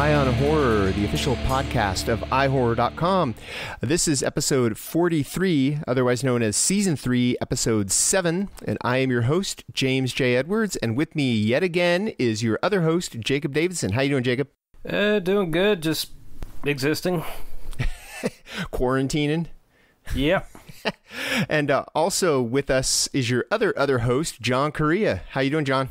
Eye on Horror, the official podcast of iHorror.com. This is episode 43, otherwise known as season 3, episode 7, and I am your host, James J. Edwards, and with me yet again is your other host, Jacob Davidson. How you doing, Jacob? Uh, doing good, just existing. Quarantining. Yep. and uh, also with us is your other other host, John Correa. How you doing, John?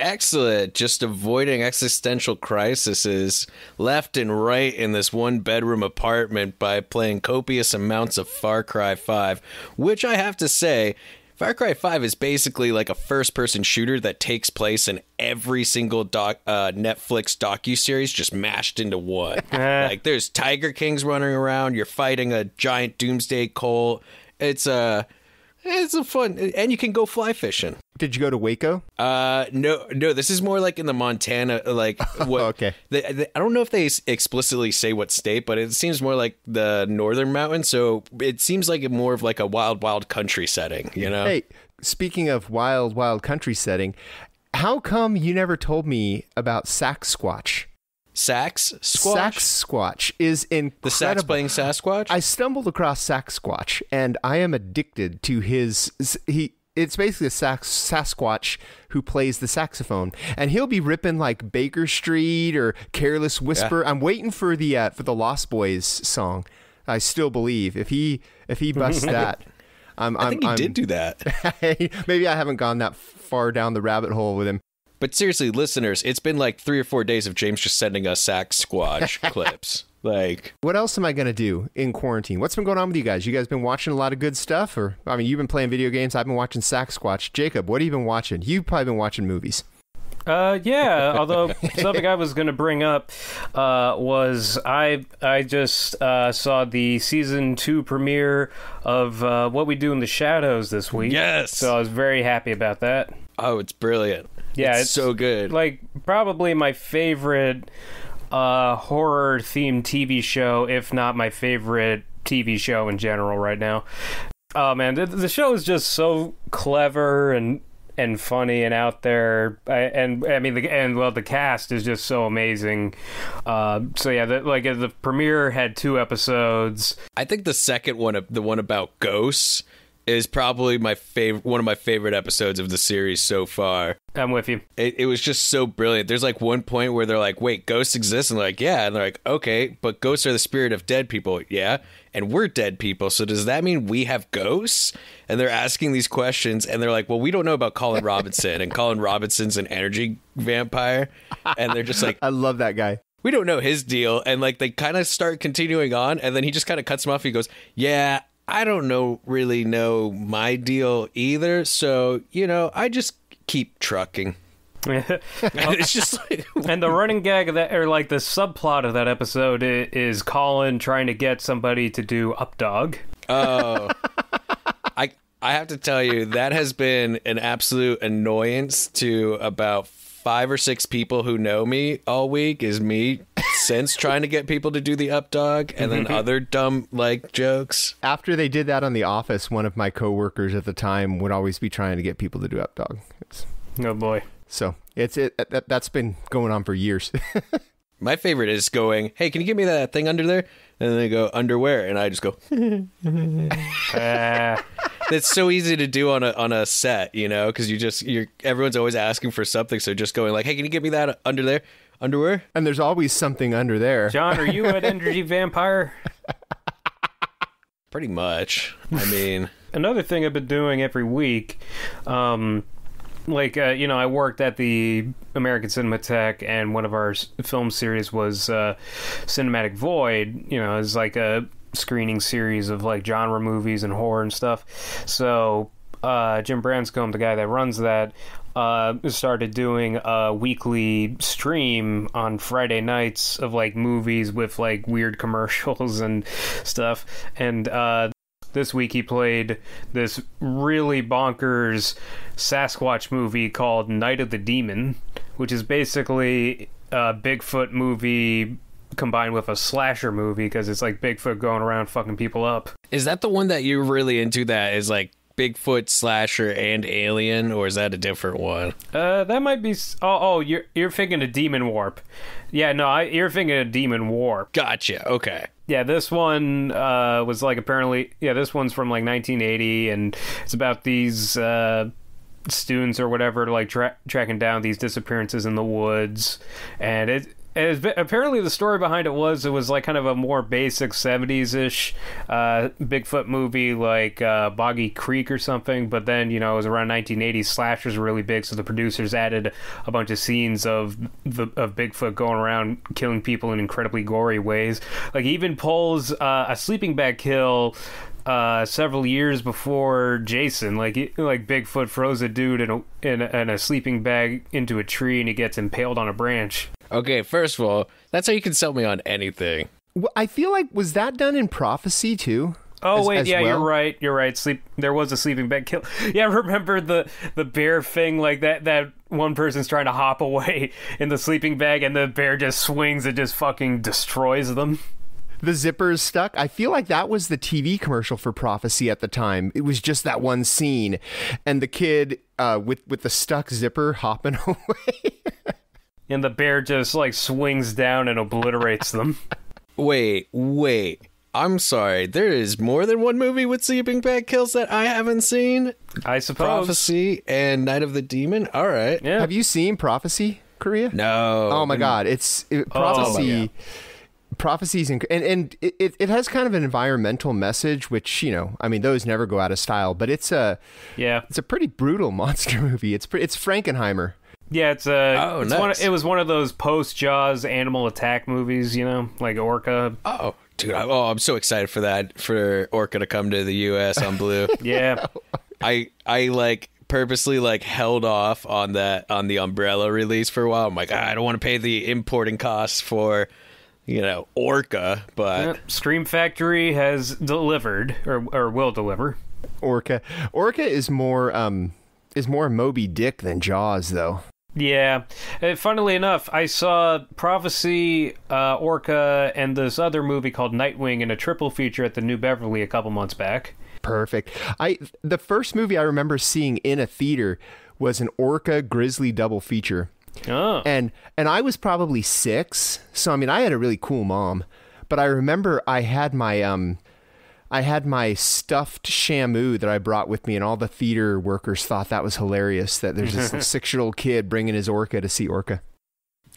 Excellent. Just avoiding existential crises left and right in this one bedroom apartment by playing copious amounts of Far Cry 5, which I have to say, Far Cry 5 is basically like a first person shooter that takes place in every single doc, uh, Netflix docu series just mashed into one. like there's Tiger Kings running around, you're fighting a giant doomsday cult. It's a uh, it's a fun and you can go fly fishing. Did you go to Waco? Uh, no, no. This is more like in the Montana, like what? okay. They, they, I don't know if they explicitly say what state, but it seems more like the northern mountains. So it seems like more of like a wild, wild country setting. You know. Hey, speaking of wild, wild country setting, how come you never told me about Sasquatch? Sax Squatch? Sasquatch is incredible. The sax playing Sasquatch? I stumbled across sax Sasquatch and I am addicted to his he it's basically a sax, Sasquatch who plays the saxophone, and he'll be ripping like Baker Street or Careless Whisper. Yeah. I'm waiting for the uh, for the Lost Boys song. I still believe if he if he busts that, I'm, i think he I'm, did do that. maybe I haven't gone that far down the rabbit hole with him. But seriously, listeners, it's been like three or four days of James just sending us Sasquatch clips. Like, what else am I going to do in quarantine? What's been going on with you guys? You guys been watching a lot of good stuff? Or, I mean, you've been playing video games. I've been watching Sasquatch. Jacob, what have you been watching? You've probably been watching movies. Uh, yeah. Although something I was going to bring up uh, was I I just uh, saw the season two premiere of uh, What We Do in the Shadows this week. Yes. So I was very happy about that. Oh, it's brilliant. Yeah, it's, it's so good. Like probably my favorite uh, horror themed TV show, if not my favorite TV show in general right now. Oh man, the, the show is just so clever and and funny and out there. I, and I mean, the, and well, the cast is just so amazing. Uh, so yeah, the, like the premiere had two episodes. I think the second one, the one about ghosts, is probably my favorite one of my favorite episodes of the series so far. I'm with you. It, it was just so brilliant. There's like one point where they're like, "Wait, ghosts exist?" And they're like, "Yeah." And they're like, "Okay, but ghosts are the spirit of dead people." Yeah, and we're dead people. So does that mean we have ghosts? And they're asking these questions, and they're like, "Well, we don't know about Colin Robinson, and Colin Robinson's an energy vampire." And they're just like, "I love that guy." We don't know his deal, and like they kind of start continuing on, and then he just kind of cuts him off. He goes, "Yeah, I don't know really know my deal either. So, you know, I just keep trucking. it's just like, and the running gag of that or like the subplot of that episode is Colin trying to get somebody to do Updog. Oh. I I have to tell you that has been an absolute annoyance to about five or six people who know me all week is me since trying to get people to do the up dog and then other dumb like jokes. After they did that on The Office, one of my coworkers at the time would always be trying to get people to do up dog. It's, oh boy. So it's it that, that's been going on for years. my favorite is going, "Hey, can you give me that thing under there?" And they go underwear, and I just go. uh, it's so easy to do on a on a set, you know, because you just you're everyone's always asking for something, so just going like, "Hey, can you give me that under there?" Underwear? And there's always something under there. John, are you an energy vampire? Pretty much. I mean, another thing I've been doing every week, um, like uh, you know, I worked at the American Cinematheque, and one of our film series was uh, Cinematic Void. You know, it's like a screening series of like genre movies and horror and stuff. So uh, Jim Branscome, the guy that runs that, uh, started doing a weekly stream on Friday nights of like movies with like weird commercials and stuff. And uh, this week he played this really bonkers Sasquatch movie called Night of the Demon, which is basically a Bigfoot movie combined with a slasher movie because it's like Bigfoot going around fucking people up. Is that the one that you're really into that is like Bigfoot slasher and Alien, or is that a different one? Uh, that might be. Oh, oh, you're you're thinking of Demon Warp. Yeah, no, I, you're thinking of Demon Warp. Gotcha. Okay. Yeah, this one uh, was like apparently. Yeah, this one's from like 1980, and it's about these uh, students or whatever like tra- tracking down these disappearances in the woods, and it. Apparently, the story behind it was it was like kind of a more basic '70s ish uh, Bigfoot movie, like uh, Boggy Creek or something. But then, you know, it was around 1980. Slashers were really big, so the producers added a bunch of scenes of the of Bigfoot going around killing people in incredibly gory ways. Like even pulls uh, a sleeping bag kill uh, several years before Jason. Like like Bigfoot throws a dude in a, in a in a sleeping bag into a tree and he gets impaled on a branch. Okay. First of all, that's how you can sell me on anything. Well, I feel like was that done in Prophecy too? Oh As- wait, as yeah, you're right. You're right. Sleep. There was a sleeping bag kill. Yeah, remember the the bear thing? Like that. That one person's trying to hop away in the sleeping bag, and the bear just swings and just fucking destroys them. The zipper is stuck. I feel like that was the TV commercial for Prophecy at the time. It was just that one scene, and the kid uh, with with the stuck zipper hopping away. And the bear just like swings down and obliterates them. Wait, wait. I'm sorry. There is more than one movie with sleeping bag kills that I haven't seen. I suppose. Prophecy and Night of the Demon. All right. Yeah. Have you seen Prophecy, Correa? No. Oh my God! It's it, Oh, my prophecy. Prophecies inc- and and it, it it has kind of an environmental message, which you know, I mean, those never go out of style. But it's a Yeah. it's a pretty brutal monster movie. It's pre- it's Frankenheimer. Yeah, it's a. Oh, it's one, it was one of those post Jaws animal attack movies, you know, like Orca. Oh, dude. I, oh, I'm so excited for that. For Orca to come to the U.S. on Blue. Yeah, I I like purposely like held off on that on the Umbrella release for a while. I'm like, "Ah, I don't want to pay the importing costs for, you know, Orca, but Yeah, Scream Factory has delivered or or will deliver. Orca. Orca is more um is more Moby Dick than Jaws, though. Yeah, uh, funnily enough, I saw Prophecy, uh, Orca, and this other movie called Nightwing in a triple feature at the New Beverly a couple months back. Perfect. I the first movie I remember seeing in a theater was an Orca Grizzly double feature. Oh, and and I was probably six, so I mean I had a really cool mom. But I remember I had my um, I had my stuffed Shamu that I brought with me, and all the theater workers thought that was hilarious. That there's this six year old kid bringing his Orca to see Orca,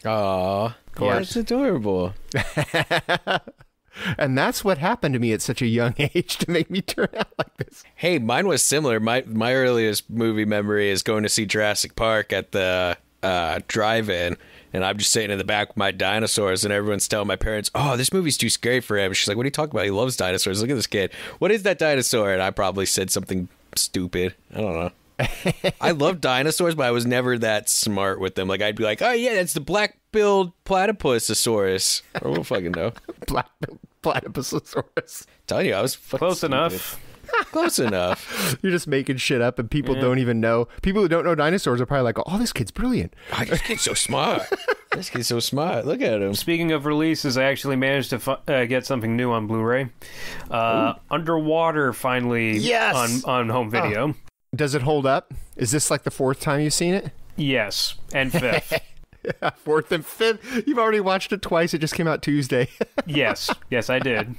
aw, course. that's adorable. and that's what happened to me at such a young age to make me turn out like this. Hey, mine was similar. My my earliest movie memory is going to see Jurassic Park at the uh, drive-in, and I'm just sitting in the back with my dinosaurs, and everyone's telling my parents, "Oh, this movie's too scary for him." She's like, "What are you talking about? He loves dinosaurs. Look at this kid. What is that dinosaur?" And I probably said something stupid. I don't know. I love dinosaurs, but I was never that smart with them. Like I'd be like, "Oh yeah, that's the black-billed platypusosaurus." Or we'll fucking know. Plat- Platypusosaurus. telling you, I was fucking close stupid. enough. Close enough. You're just making shit up, and people don't even know. People who don't know dinosaurs are probably like, "Oh, this kid's brilliant." God, this kid's so smart. this kid's so smart. Look at him. Speaking of releases, I actually managed to fu- uh, get something new on Blu-ray. Uh, Underwater finally Yes! on on home video. Does it hold up? Is this like the fourth time you've seen it? Yes, and fifth. Fourth and fifth. You've already watched it twice. It just came out Tuesday. yes, yes, I did.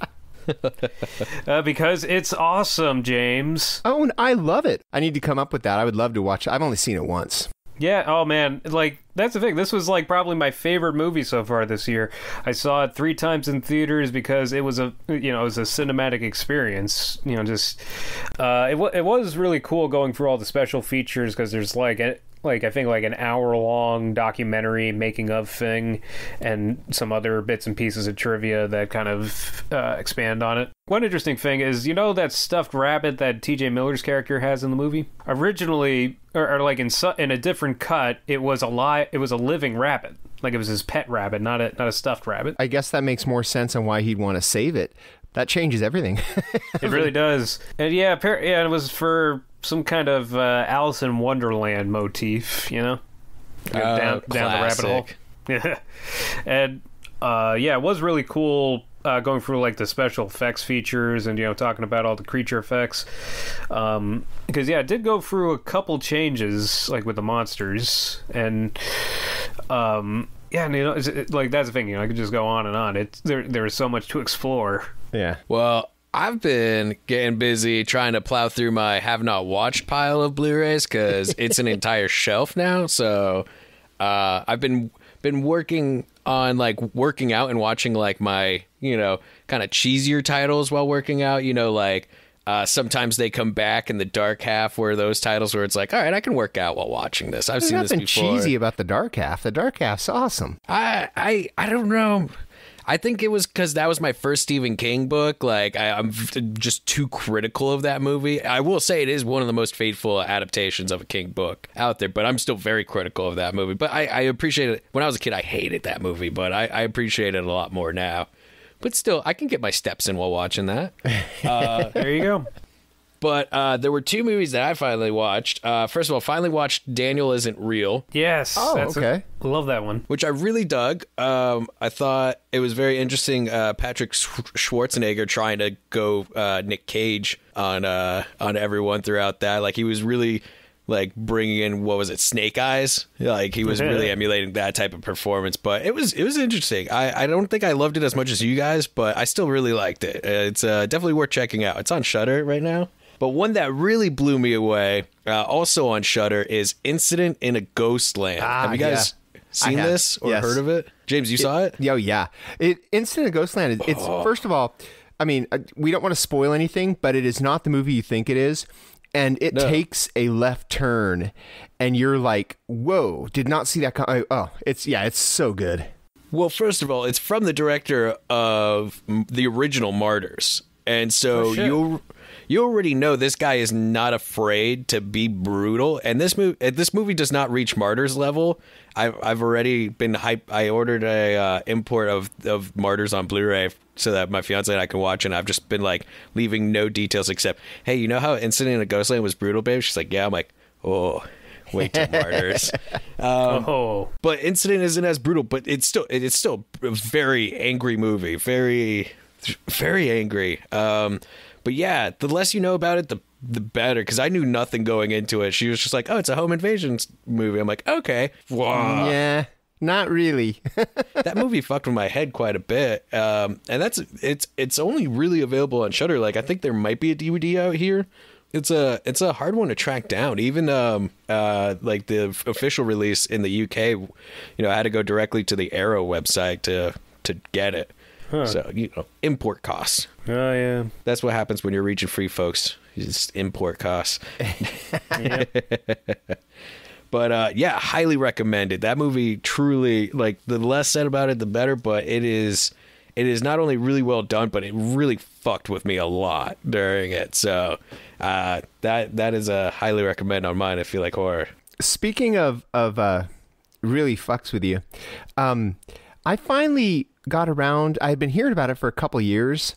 uh, because it's awesome, James. oh, I love it. I need to come up with that. I would love to watch it. I've only seen it once. Yeah, oh man, like that's the thing. This was like probably my favorite movie so far this year. I saw it three times in theaters because it was a you know it was a cinematic experience. You know, just uh, it wa it was really cool going through all the special features because there's like like I think like an hour long documentary making of thing, and some other bits and pieces of trivia that kind of uh, expand on it. One interesting thing is, you know, that stuffed rabbit that T.J. Miller's character has in the movie. Originally, or, or like in su- in a different cut, it was a li- It was a living rabbit, like it was his pet rabbit, not a not a stuffed rabbit. I guess that makes more sense on why he'd want to save it. That changes everything. It really does. And yeah, yeah, it was for some kind of uh, Alice in Wonderland motif, you know, Oh, down down the rabbit hole. Yeah, and uh, yeah, it was really cool uh, going through like the special effects features and you know talking about all the creature effects. Um, because yeah, it did go through a couple changes like with the monsters and um. Yeah, and, you know, it's, it, like that's the thing. You know, I could just go on and on. It's there. There is so much to explore. Yeah. Well, I've been getting busy trying to plow through my have not watched pile of Blu-rays because it's an entire shelf now. So uh, I've been been working on like working out and watching like my you know kind of cheesier titles while working out. You know, like uh, sometimes they come back in the dark half where those titles where it's like, all right, I can work out while watching this. I've There's seen this nothing before. cheesy about the dark half. The dark half's awesome. I I I don't know. I think it was because that was my first Stephen King book. Like I, I'm just too critical of that movie. I will say it is one of the most faithful adaptations of a King book out there, but I'm still very critical of that movie. But I, I appreciate it. When I was a kid, I hated that movie, but I, I appreciate it a lot more now. But still, I can get my steps in while watching that. There you go. But uh, there were two movies that I finally watched. Uh, first of all, finally watched Daniel Isn't Real. Yes. Oh, that's okay. I love that one. which I really dug. Um, I thought it was very interesting. Uh, Patrick Sch- Schwarzenegger trying to go uh, Nick Cage on uh, on everyone throughout that. Like he was really like bringing in what was it, Snake Eyes? Like he was really emulating that type of performance. But it was it was interesting. I, I don't think I loved it as much as you guys, but I still really liked it. Uh, It's uh, definitely worth checking out. It's on Shudder right now. But one that really blew me away, uh, also on Shudder, is Incident in a Ghostland. Ah, Have you guys yeah. seen this or Yes. heard of it? James, you saw it? Yo, yeah. It Instant of Ghostland. It's Oh. first of all, I mean, uh, we don't want to spoil anything, but it is not the movie you think it is, and it No. takes a left turn, and you're like, "Whoa!" Did not see that. Oh, it's yeah, it's so good. Well, first of all, it's from the director of the original Martyrs, and so shit. you you already know this guy is not afraid to be brutal. And this movie this movie does not reach Martyrs level. I've I've already been hype. I ordered a uh, import of of Martyrs on Blu-ray so that my fiance and I can watch. And I've just been like leaving no details except, hey, you know how Incident in a Ghostland was brutal, babe? She's like, yeah. I'm like, oh. Wait till Martyrs. oh, but incident isn't as brutal but it's still it's still a very angry movie very very angry um but yeah the less you know about it the the better because i knew nothing going into it. She was just like oh it's a home invasion movie. I'm like okay. Wow Yeah, not really. that movie fucked with my head quite a bit. Um and that's it's it's only really available on Shudder. Like i think there might be a dvd out here. It's a it's a hard one to track down. Even um uh like the official release in the uk you know i had to go directly to the arrow website to to get it so you know import costs. Oh yeah. that's what happens when you're reaching free folks it's import costs. But uh yeah highly recommended. That movie truly like the less said about it the better but it is it is not only really well done but it really fucked with me a lot during it. So uh that that is a highly recommend on mine if you like horror. Speaking of of uh, really fucks with you, um, I finally got around. I had been hearing about it for a couple years.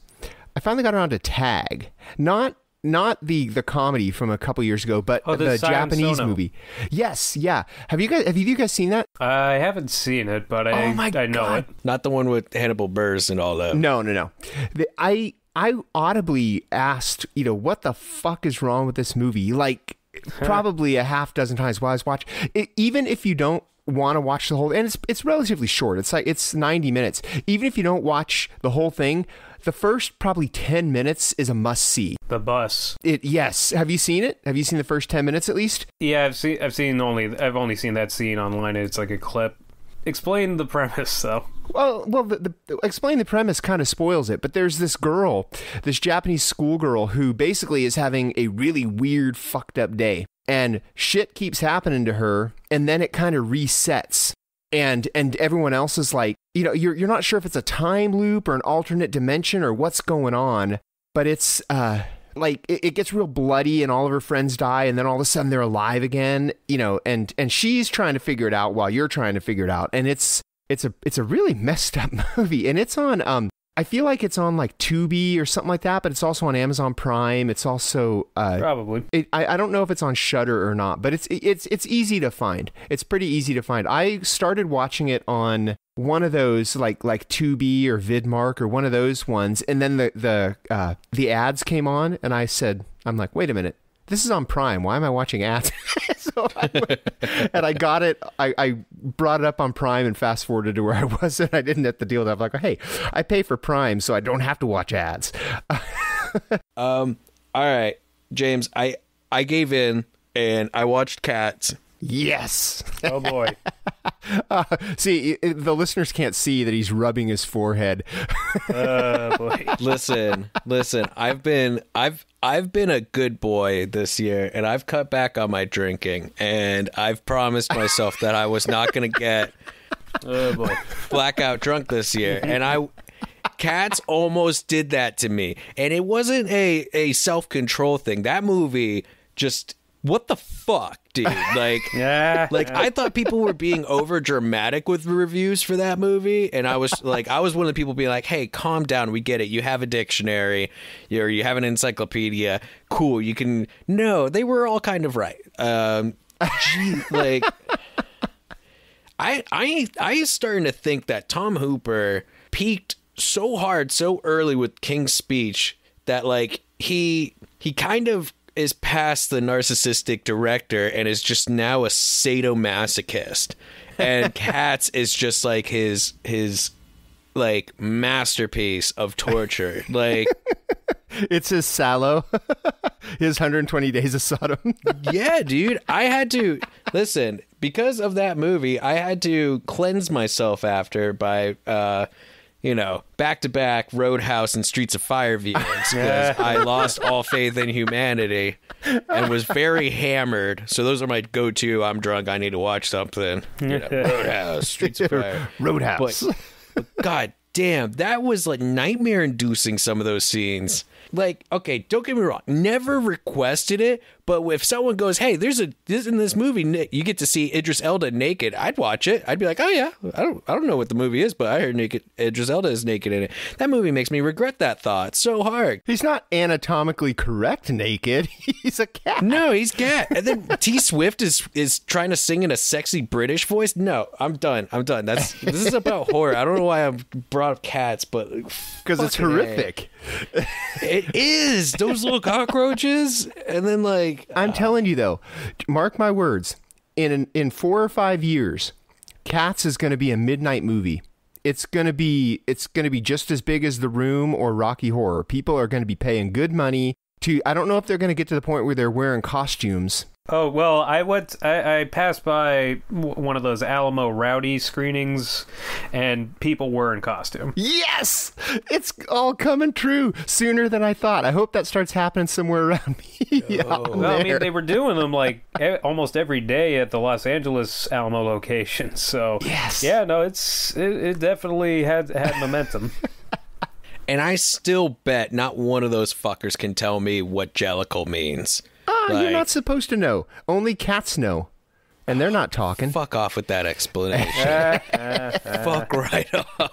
I finally got around to Tag, not not the the comedy from a couple years ago, but Oh, the the Japanese Sono. movie. Yes, yeah. Have you guys have you guys seen that? I haven't seen it, but oh I Oh my I know God. it. not the one with Hannibal Buress and all that No, no, no. The, I I audibly asked, you know, what the fuck is wrong with this movie? Like probably a half dozen times while I was watching. It, even if you don't want to watch the whole, and it's it's relatively short. It's like it's ninety minutes. Even if you don't watch the whole thing, the first probably ten minutes is a must see. The bus. It yes. Have you seen it? Have you seen the first ten minutes at least? Yeah, I've seen. I've seen only. I've only seen that scene online. It's like a clip. Explain the premise, though. Well, well, the, the, explain the premise kind of spoils it. But there's this girl, this Japanese schoolgirl, who basically is having a really weird, fucked up day, and shit keeps happening to her, and then it kind of resets, and and everyone else is like, you know, you're you're not sure if it's a time loop or an alternate dimension or what's going on, but it's uh. Like it, gets real bloody, and all of her friends die, and then all of a sudden they're alive again, you know. And and she's trying to figure it out while you're trying to figure it out, and it's it's a it's a really messed up movie and it's on um I feel like it's on like Tubi or something like that, but it's also on Amazon Prime. It's also uh Probably. it, I, I don't know if it's on Shudder or not, but it's it's it's easy to find. It's pretty easy to find. I started watching it on one of those like like Tubi or Vidmark or one of those ones, and then the the uh, the ads came on, and I said, I'm like, wait a minute, this is on Prime. Why am I watching ads? so I went, and I got it. I, I brought it up on Prime and fast forwarded to where I was, and I didn't have to deal that. I'm like, hey, I pay for Prime, so I don't have to watch ads. Um, all right, James, I I gave in and I watched Cats. Yes. Oh boy. Uh, see, i- i- the listeners can't see that he's rubbing his forehead. Oh boy. Listen, listen. I've been I've I've been a good boy this year, and I've cut back on my drinking, and I've promised myself that I was not going to get Oh boy. blackout drunk this year, and I. Cats almost did that to me, and it wasn't a a self control thing. That movie just what the fuck, dude? Like, Yeah. like I thought people were being over dramatic with reviews for that movie, and I was like, I was one of the people being like, "Hey, calm down. We get it. You have a dictionary, or you have an encyclopedia. Cool. You can." No, they were all kind of right. Um, gee, like. I I I starting to think that Tom Hooper peaked so hard so early with King's Speech that like he he kind of is past the narcissistic director and is just now a sadomasochist. And Cats is just like his his like masterpiece of torture. Like It's his Salò, his 120 Days of Sodom. yeah, dude. I had to listen because of that movie. I had to cleanse myself after by, uh, you know, back to back Roadhouse and Streets of Fire viewings because I lost all faith in humanity and was very hammered. So those are my go to. I'm drunk. I need to watch something. You know, Roadhouse, Streets of Fire. Roadhouse. But, but God damn, that was like nightmare inducing some of those scenes. Like, okay, don't get me wrong, never requested it, but if someone goes, "Hey, there's a this in this movie, you get to see Idris Elba naked," I'd watch it. I'd be like, "Oh yeah, I don't, I don't know what the movie is, but I heard naked Idris Elba is naked in it." That movie makes me regret that thought so hard. He's not anatomically correct naked. He's a cat. No, he's cat. And then T Swift is is trying to sing in a sexy British voice. No, I'm done. I'm done. That's this is about horror. I don't know why I brought up cats, but Because it's fucking A. horrific. It is those little cockroaches, and then like I'm telling you though, mark my words. In in four or five years, Cats is going to be a midnight movie. It's going to be it's going to be just as big as The Room or Rocky Horror. People are going to be paying good money to. I don't know if they're going to get to the point where they're wearing costumes. Oh well, I went. I, I passed by one of those Alamo Rowdy screenings, and people were in costume. Yes, it's all coming true sooner than I thought. I hope that starts happening somewhere around me. out oh. Well, I mean, they were doing them like e- almost every day at the Los Angeles Alamo location. So Yes. yeah, no, it's it, it definitely had had momentum. and I still bet not one of those fuckers can tell me what Jellicle means. Ah, you're not supposed to know. Only cats know, and they're not talking. Fuck off with that explanation. Fuck right off.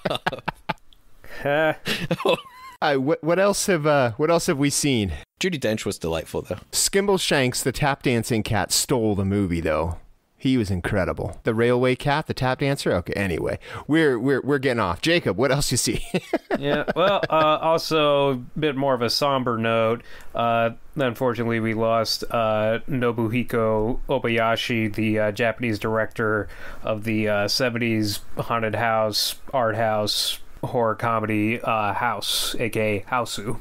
Uh, what, what else have uh, What else have we seen? Judi Dench was delightful though. Skimbleshanks, the tap dancing cat, stole the movie though. He was incredible. The railway cat, the tap dancer. Okay, anyway, we're we're we're getting off. Jacob, what else you see? yeah. Well, uh, also a bit more of a somber note. Uh, unfortunately, we lost uh, Nobuhiko Obayashi, the uh, Japanese director of the uh, '70s haunted house, art house, horror comedy uh, House, aka Hausu.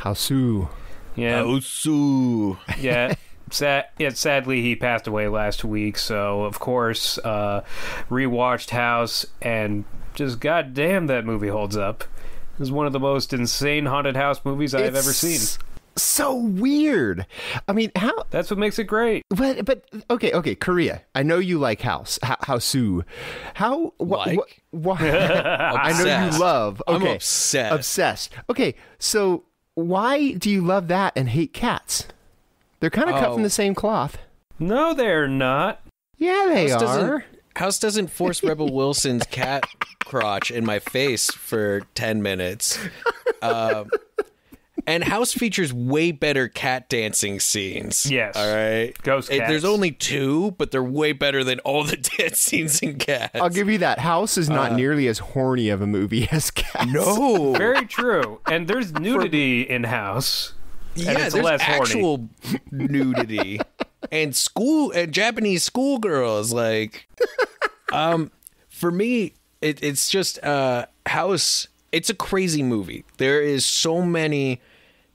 Hausu. Yeah, Osu. yeah. Sad, yeah, sadly, he passed away last week. So, of course, uh, rewatched House, and just goddamn, that movie holds up. This is one of the most insane haunted house movies I've ever seen. So weird. I mean, how? That's what makes it great. But but okay okay Correa. I know you like House Ha- Hausu. How? Wh- Like? wh- why? I know you Obsessed. love. I'm Okay, obsessed. Obsessed. Okay, so why do you love that and hate cats? They're kind of cut Oh. from the same cloth. No, they're not. Yeah, they House doesn't, are. House doesn't force Rebel Wilson's cat crotch in my face for 10 minutes. Um, and House features way better cat dancing scenes. Yes. All right. Ghost It- There's only two, but they're way better than all the dance scenes in Cats. I'll give you that. House is not nearly as horny of a movie as Cats. no. Very true. And there's nudity in House. Yeah, it's there's less actual nudity and school and Japanese schoolgirls. Like, um, for me, it, it's just uh, House. It's a crazy movie. There is so many.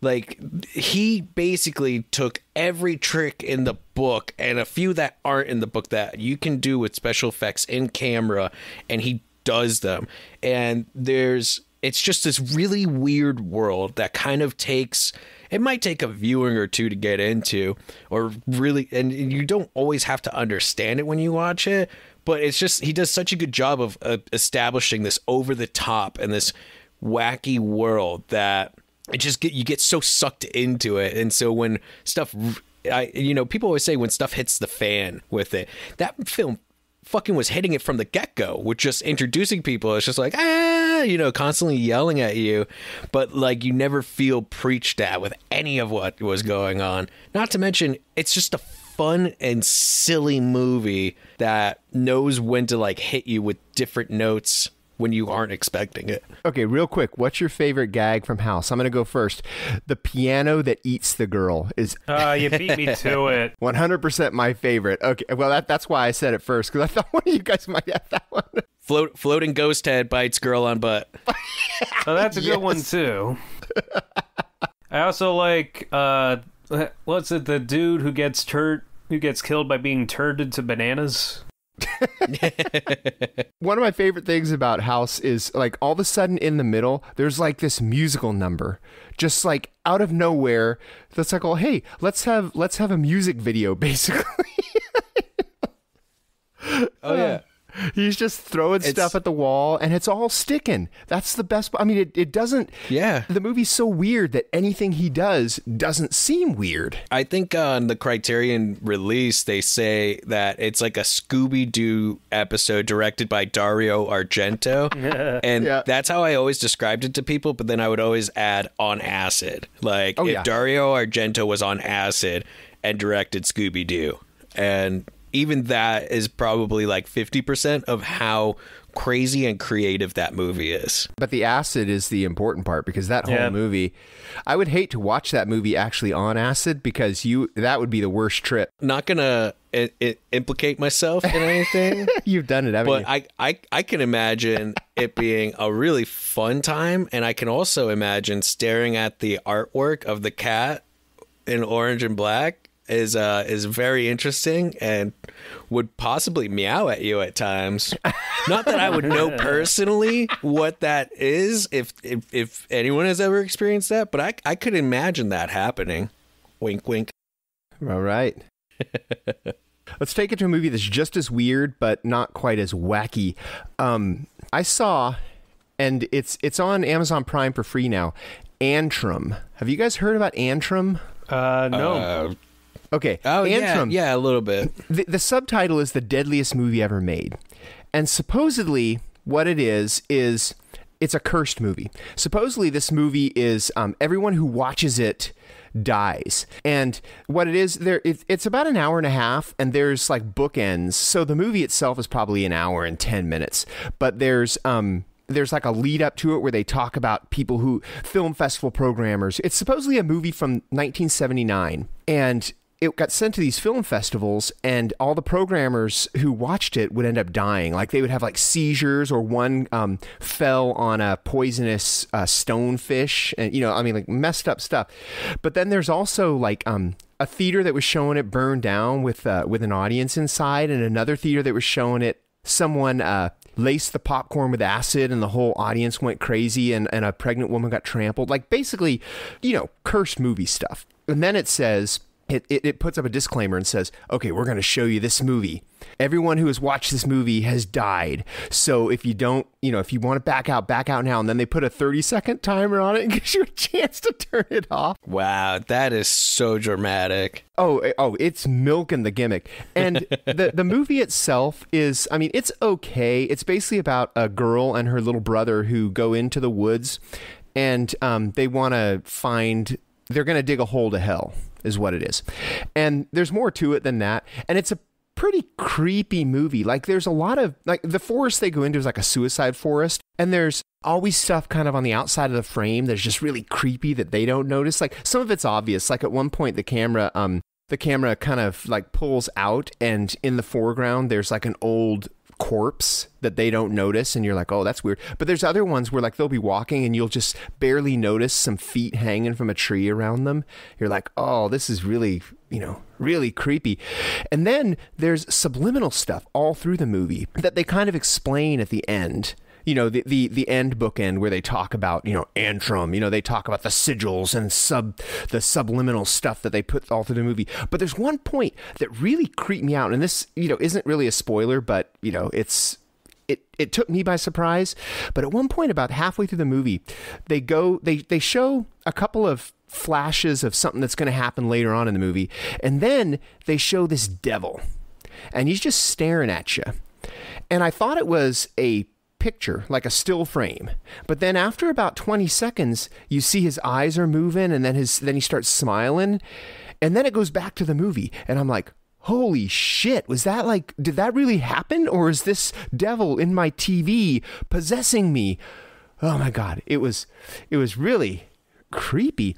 Like he basically took every trick in the book and a few that aren't in the book that you can do with special effects in camera, and he does them. And there's it's just this really weird world that kind of takes it might take a viewing or two to get into or really and you don't always have to understand it when you watch it but it's just he does such a good job of uh, establishing this over the top and this wacky world that it just get you get so sucked into it. And so when stuff I you know people always say when stuff hits the fan with it that film fucking was hitting it from the get go with just introducing people. It's just like, ah, you know, constantly yelling at you, but like you never feel preached at with any of what was going on. Not to mention, it's just a fun and silly movie that knows when to like hit you with different notes when you aren't expecting it. Okay, real quick. What's your favorite gag from House? I'm going to go first. The piano that eats the girl is Uh, you beat me to it. 100% my favorite. Okay, well, that, that's why I said it first, because I thought one of you guys might have that one. Float, floating ghost head bites girl on butt. Oh, that's a good one too. I also like uh, what's it? The dude who gets turned, who gets killed by being turned into bananas. One of my favorite things about House is like all of a sudden in the middle, there's like this musical number, just like out of nowhere. That's like, oh hey, let's have let's have a music video, basically. Oh yeah. He's just throwing stuff at the wall, and it's all sticking. That's the best. I mean, it, it doesn't. Yeah. The movie's so weird that anything he does doesn't seem weird. I think on the Criterion release, they say that it's like a Scooby Doo episode directed by Dario Argento. and Yeah. that's how I always described it to people, but then I would always add on acid. Like, Oh, if yeah. Dario Argento was on acid and directed Scooby Doo. And even that is probably like 50% of how crazy and creative that movie is. But the acid is the important part because that whole Yeah. movie, I would hate to watch that movie actually on acid because you that would be the worst trip. Not gonna i i implicate myself in anything. You've done it, haven't but you? I, I I can imagine it being a really fun time, and I can also imagine staring at the artwork of the cat in orange and black is uh is very interesting and would possibly meow at you at times. Not that I would know personally what that is if if, if anyone has ever experienced that, but I I could imagine that happening. Wink, wink. All right. Let's take it to a movie that's just as weird, but not quite as wacky. Um, I saw, and it's it's on Amazon Prime for free now. Antrum. Have you guys heard about Antrum? Uh, no. Uh, Okay. oh yeah, Antrum. yeah, a little bit. the, the subtitle is the deadliest movie ever made and supposedly what it is is it's a cursed movie supposedly this movie is um, everyone who watches it dies and what it is there it, it's about an hour and a half and there's like bookends so the movie itself is probably an hour and 10 minutes but there's um there's like a lead up to it where they talk about people who film festival programmers. It's supposedly a movie from 1979 and it got sent to these film festivals and all the programmers who watched it would end up dying. Like they would have like seizures or one um, fell on a poisonous uh, stonefish and you know i mean like messed up stuff. But then there's also like um, a theater that was showing it burned down with uh, with an audience inside and another theater that was showing it someone uh, laced the popcorn with acid and the whole audience went crazy and, and a pregnant woman got trampled. Like basically you know cursed movie stuff. And then it says it, it, it puts up a disclaimer and says, okay, we're going to show you this movie. Everyone who has watched this movie has died. So if you don't, you know, if you want to back out, back out now. And then they put a 30 second timer on it and gives you a chance to turn it off. Wow, that is so dramatic. Oh, eh, oh, it's milking the gimmick. And the the movie itself is, I mean, it's okay. It's basically about a girl and her little brother who go into the woods and um, they want to find. They're going to dig a hole to hell, is what it is, and there's more to it than that. And it's a pretty creepy movie. Like there's a lot of like the forest they go into is like a suicide forest, and there's always stuff kind of on the outside of the frame that's just really creepy that they don't notice. Like some of it's obvious. Like at one point the camera um the camera kind of like pulls out and in the foreground there's like an old corpse that they don't notice and you're like oh that's weird. But there's other ones where like they'll be walking and you'll just barely notice some feet hanging from a tree around them. You're like oh this is really you know really creepy. And then there's subliminal stuff all through the movie that they kind of explain at the end you know the, the the end bookend where they talk about you know Antrum, you know they talk about the sigils and sub the subliminal stuff that they put all through the movie. But there's one point that really creeped me out, and this you know isn't really a spoiler, but you know it's it, it took me by surprise. But at one point, about halfway through the movie, they go they they show a couple of flashes of something that's going to happen later on in the movie, and then they show this devil, and he's just staring at you. And I thought it was a picture, like a still frame. But then after about 20 seconds, you see his eyes are moving and then his then he starts smiling. And then it goes back to the movie. And I'm like, holy shit, was that like did that really happen? Or is this devil in my TV possessing me? Oh my god. It was it was really creepy.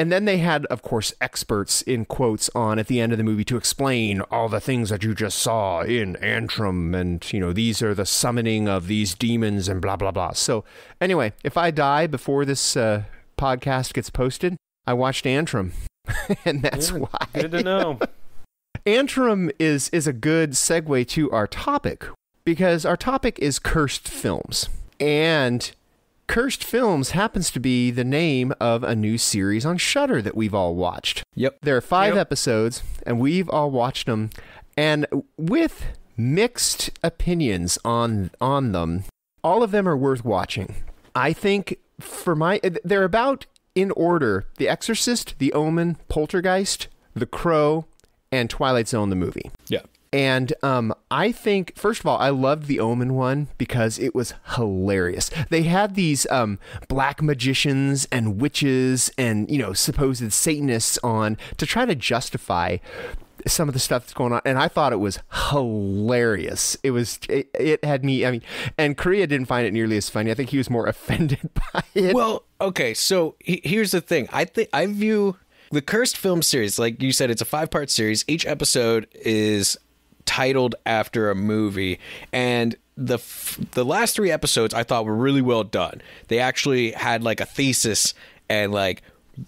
And then they had, of course, experts in quotes on at the end of the movie to explain all the things that you just saw in Antrum. And, you know, these are the summoning of these demons and blah, blah, blah. So, anyway, if I die before this uh, podcast gets posted, I watched Antrum. and that's why. Good to know. Antrum is is a good segue to our topic because our topic is cursed films. And Cursed Films happens to be the name of a new series on Shudder that we've all watched. Yep. There are 5 Yep. episodes and we've all watched them and with mixed opinions on on them. All of them are worth watching. I think for my they're about in order The Exorcist, The Omen, Poltergeist, The Crow, and Twilight Zone the movie. Yeah. And um, I think, first of all, I loved the Omen one because it was hilarious. They had these um, black magicians and witches and, you know, supposed Satanists on to try to justify some of the stuff that's going on. And I thought it was hilarious. It was, it, it had me, I mean, and Correa didn't find it nearly as funny. I think he was more offended by it. Well, okay, so he- here's the thing. I think I view the Cursed film series, like you said, it's a five part series. Each episode is titled after a movie, and the f- the last three episodes I thought were really well done. They actually had like a thesis and like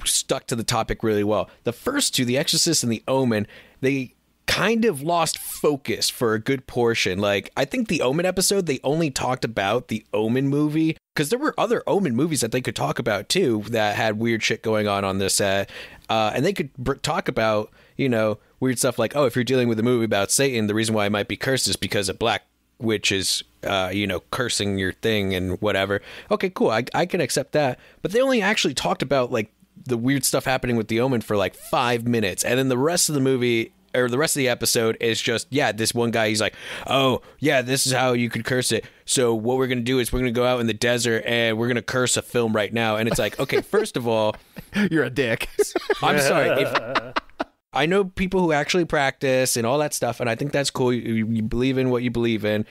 stuck to the topic really well. The first two, The Exorcist and The Omen, they kind of lost focus for a good portion. Like I think the Omen episode they only talked about the Omen movie because there were other Omen movies that they could talk about too that had weird shit going on on the set, uh, and they could br- talk about you know weird stuff like oh if you're dealing with a movie about Satan, the reason why it might be cursed is because a black witch is uh, you know cursing your thing and whatever. Okay, cool, I I can accept that, but they only actually talked about like the weird stuff happening with the Omen for like five minutes, and then the rest of the movie or the rest of the episode is just yeah this one guy he's like oh yeah this is how you could curse it. So what we're gonna do is we're gonna go out in the desert and we're gonna curse a film right now. And it's like okay first of all You're a dick. i'm sorry if i know people who actually practice and all that stuff and i think that's cool you, you believe in what you believe in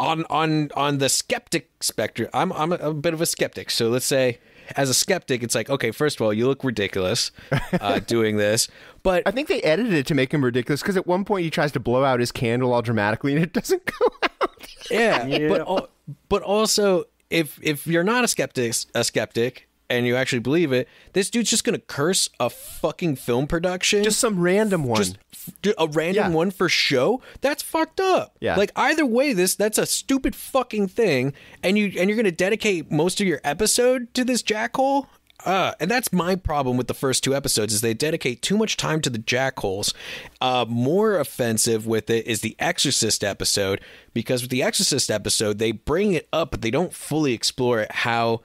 on on on the skeptic spectrum i'm i'm a, a bit of a skeptic so let's say as a skeptic it's like okay first of all you look ridiculous uh, doing this but I think they edited it to make him ridiculous because at one point he tries to blow out his candle all dramatically and it doesn't go out. yeah, Yeah. but but also if if you're not a skeptic a skeptic and you actually believe it this dude's just gonna curse a fucking film production Just some random one. just a random Yeah. one for show that's fucked up Yeah. like either way this that's a stupid fucking thing and you and you're gonna dedicate most of your episode to this jackhole uh, and that's my problem with the first two episodes is they dedicate too much time to the jackholes. Uh, more offensive with it is the Exorcist episode because with the Exorcist episode they bring it up but they don't fully explore it how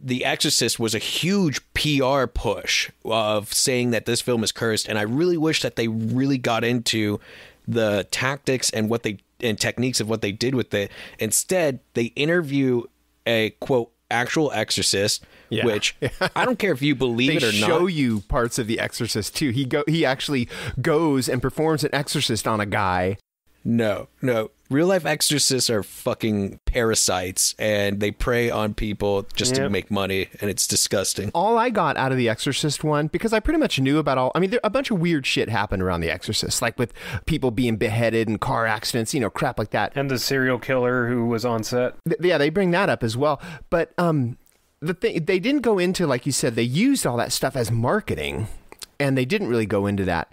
the Exorcist was a huge PR push of saying that this film is cursed, and I really wish that they really got into the tactics and what they and techniques of what they did with it. Instead, they interview a quote actual exorcist Yeah. which I don't care if you believe it or show not. Show you parts of the exorcist too he go he actually goes and performs an exorcist on a guy No, no. Real life exorcists are fucking parasites and they prey on people just to make money and it's disgusting. all I got out of the Exorcist one, because I pretty much knew about all. I mean, there, a bunch of weird shit happened around the Exorcist, like with people being beheaded and car accidents, you know, crap like that. And the serial killer who was on set. Th- yeah, they bring that up as well. But um, the thing they didn't go into, like you said, they used all that stuff as marketing, and they didn't really go into that.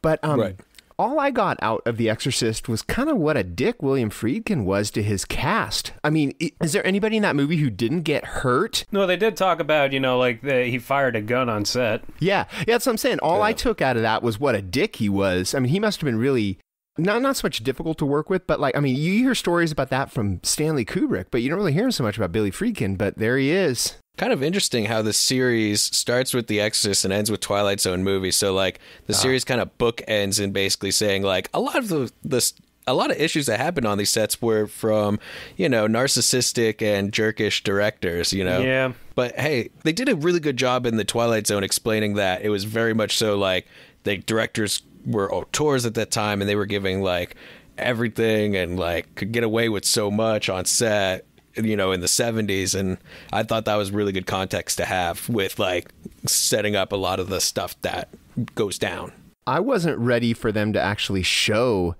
But um, Right. All I got out of The Exorcist was kind of what a dick William Friedkin was to his cast. I mean, is there anybody in that movie who didn't get hurt? No, they did talk about, you know, like the, he fired a gun on set. Yeah, yeah, that's what I'm saying. All I took out of that was what a dick he was. I mean, he must have been really not not so much difficult to work with, but like I mean, you hear stories about that from Stanley Kubrick, but you don't really hear him so much about Billy Friedkin. But there he is. Kind of interesting how the series starts with The Exorcist and ends with Twilight Zone movies. So like the ah. series kind of bookends in basically saying like a lot of the the a lot of issues that happened on these sets were from, you know, narcissistic and jerkish directors, you know. Yeah. But hey, they did a really good job in the Twilight Zone explaining that it was very much so like the directors were auteurs at that time and they were giving like everything and like could get away with so much on set, you know, in the 70s. And I thought that was really good context to have with like setting up a lot of the stuff that goes down. I wasn't ready for them to actually show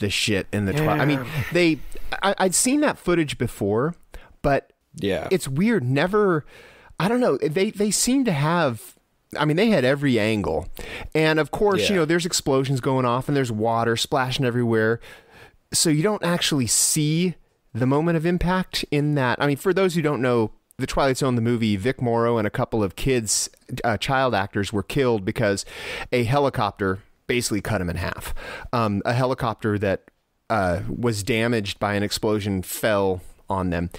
the shit in the Twilight. I mean, they I, I'd seen that footage before, but Yeah. it's weird. Never, I don't know. They they seem to have. I mean, they had every angle, and of course, Yeah. you know, there's explosions going off and there's water splashing everywhere, so you don't actually see the moment of impact in that. I mean, for those who don't know. The Twilight Zone, the movie, Vic Morrow and a couple of kids, uh, child actors, were killed because a helicopter basically cut them in half. Um, a helicopter that uh, was damaged by an explosion fell on them.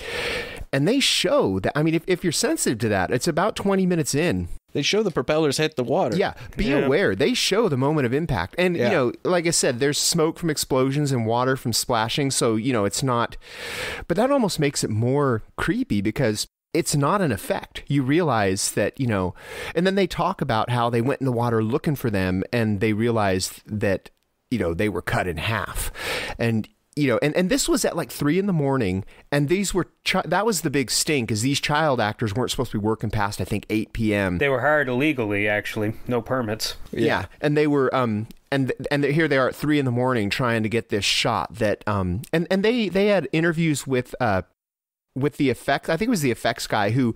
And they show that, I mean, if, if you're sensitive to that, it's about 20 minutes in. They show the propellers hit the water. Yeah, be Yeah. aware. They show the moment of impact. And, Yeah. you know, like I said, there's smoke from explosions and water from splashing. So, you know, it's not, but that almost makes it more creepy because it's not an effect. You realize that, you know, and then they talk about how they went in the water looking for them and they realized that, you know, they were cut in half. And, you know, and, and this was at like three in the morning, and these were chi- that was the big stink, is these child actors weren't supposed to be working past I think eight p.m. They were hired illegally, actually. No permits. Yeah. and they were um and and here they are at three in the morning trying to get this shot that um and and they they had interviews with uh with the effects I think it was the effects guy who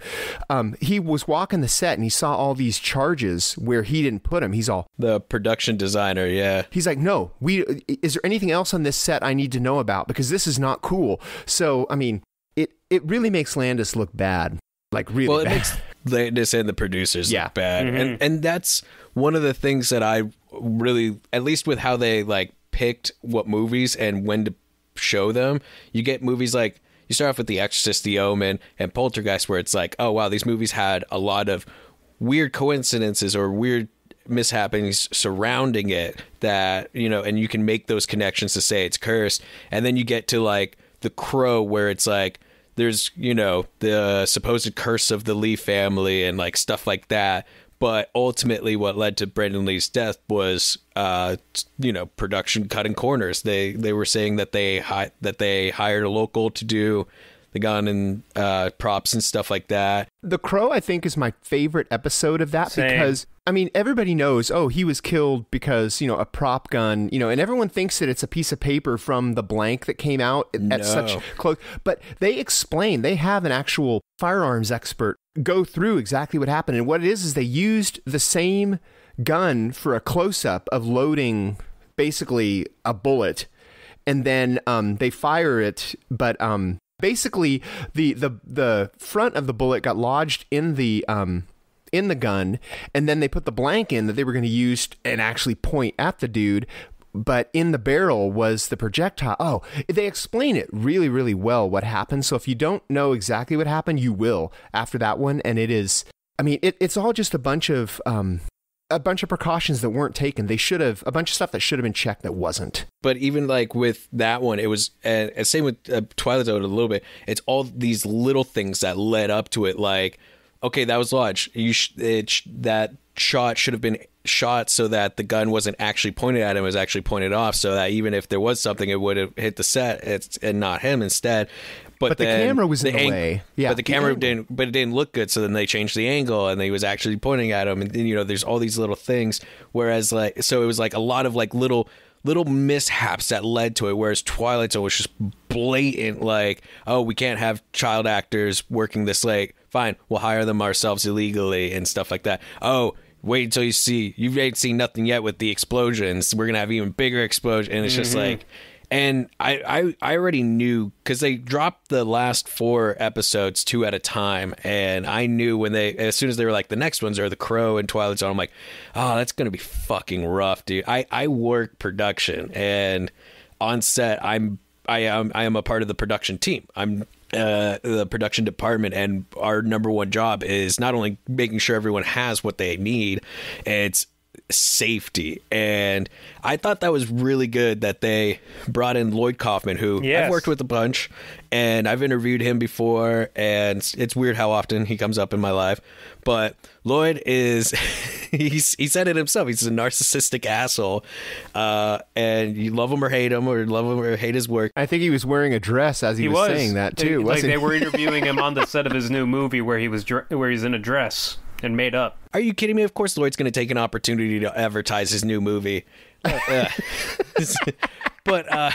um he was walking the set and he saw all these charges where he didn't put them. He's all The production designer, yeah. He's like, no. We is there anything else on this set I need to know about because this is not cool. So I mean, it it really makes Landis look bad, like really well, it bad. makes Landis and the producers Yeah. look bad, and and that's one of the things that I really, at least with how they like picked what movies and when to show them. You get movies like you start off with The Exorcist, The Omen, and Poltergeist, where it's like, oh wow, these movies had a lot of weird coincidences or weird mishappenings surrounding it that you know and you can make those connections to say it's cursed. And then you get to like the crow where it's like there's you know the supposed curse of the lee family and like stuff like that but ultimately what led to brandon lee's death was uh you know production cutting corners. They they were saying that they hi- that they hired a local to do the gun and uh props and stuff like that The Crow, I think, is my favorite episode of that Same. because I mean everybody knows, oh, he was killed because you know a prop gun, you know, and everyone thinks that it's a piece of paper from the blank that came out at No. such close. But they explain they have an actual firearms expert go through exactly what happened, and what it is is they used the same gun for a close up of loading basically a bullet and then um, they fire it, but um, basically the, the the front of the bullet got lodged in the um, in the gun, and then they put the blank in that they were going to use and actually point at the dude. But in the barrel was the projectile. Oh, they explain it really, really well what happened. So if you don't know exactly what happened, you will after that one. And it is, I mean, it, it's all just a bunch of um, a bunch of precautions that weren't taken. They should have a bunch of stuff that should have been checked that wasn't. but even like with that one, it was and, and same with uh, Twilight Zone a little bit. It's all these little things that led up to it, like okay, that was Lodge. You sh- sh- that shot should have been shot so that the gun wasn't actually pointed at him; it was actually pointed off, so that even if there was something, it would have hit the set and not him instead. But, But the camera was in the ang- way. Yeah, but the the camera angle. didn't. But it didn't look good. So then they changed the angle, and he was actually pointing at him. And then, you know, there's all these little things. Whereas like, so it was like a lot of like little little mishaps that led to it. Whereas Twilight Zone was just blatant. Like, oh, we can't have child actors working this late. Fine, we'll hire them ourselves illegally and stuff like that. Oh. Wait until you see you ain't seen nothing yet with the explosions. We're gonna have even bigger explosion, and it's just mm-hmm. like and I, I, I already knew because they dropped the last four episodes two at a time, and I knew when they as soon as they were like the next ones are the Crow and Twilight Zone. I'm like, oh, that's gonna be fucking rough, dude. I I work production, and on set, I'm I am I am a part of the production team. I'm uh, the production department, and our number one job is not only making sure everyone has what they need, it's safety. And I thought that was really good that they brought in Lloyd Kaufman, who Yes. I've worked with a bunch, and I've interviewed him before, and it's- it's weird how often he comes up in my life. But Lloyd is, he's, he said it himself, he's a narcissistic asshole, uh, and you love him or hate him, or love him or hate his work. I think he was wearing a dress as he, He was, was saying that They- too. Like wasn't they he? were interviewing him on the set of his new movie where he was dr- where he's in a dress and made up. Are you kidding me? Of course, Lloyd's going to take an opportunity to advertise his new movie. Uh, but uh,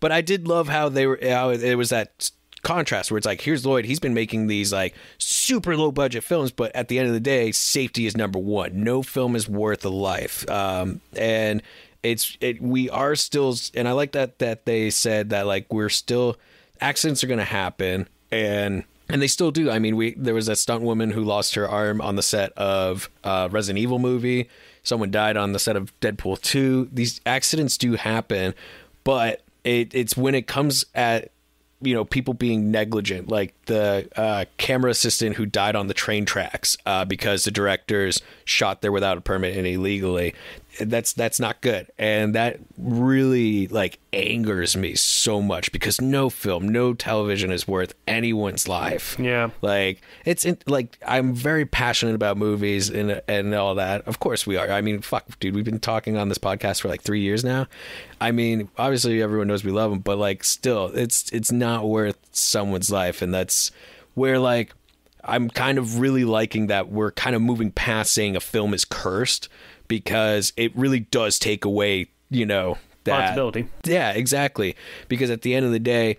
but I did love how they were. How it was that contrast where it's like, here's Lloyd. He's been making these like super low budget films, but at the end of the day, safety is number one. No film is worth a life. Um, and it's it. We are still, and I like that that they said that like we're still accidents are going to happen and and they still do. I mean, we there was a stunt woman who lost her arm on the set of uh, Resident Evil movie. Someone died on the set of Deadpool two. These accidents do happen, but it, it's when it comes at you know people being negligent, like the uh, camera assistant who died on the train tracks uh, because the directors shot there without a permit and illegally. That's that's not good, and that really like angers me so much because no film, no television is worth anyone's life. Yeah. Like it's in, like I'm very passionate about movies and and all that. Of course we are. I mean, fuck, dude, we've been talking on this podcast for like three years now. I mean, obviously everyone knows we love them, but like still, it's it's not worth someone's life, and that's where like I'm kind of really liking that we're kind of moving past saying a film is cursed because it really does take away, you know, that Responsibility. yeah, exactly. Because at the end of the day,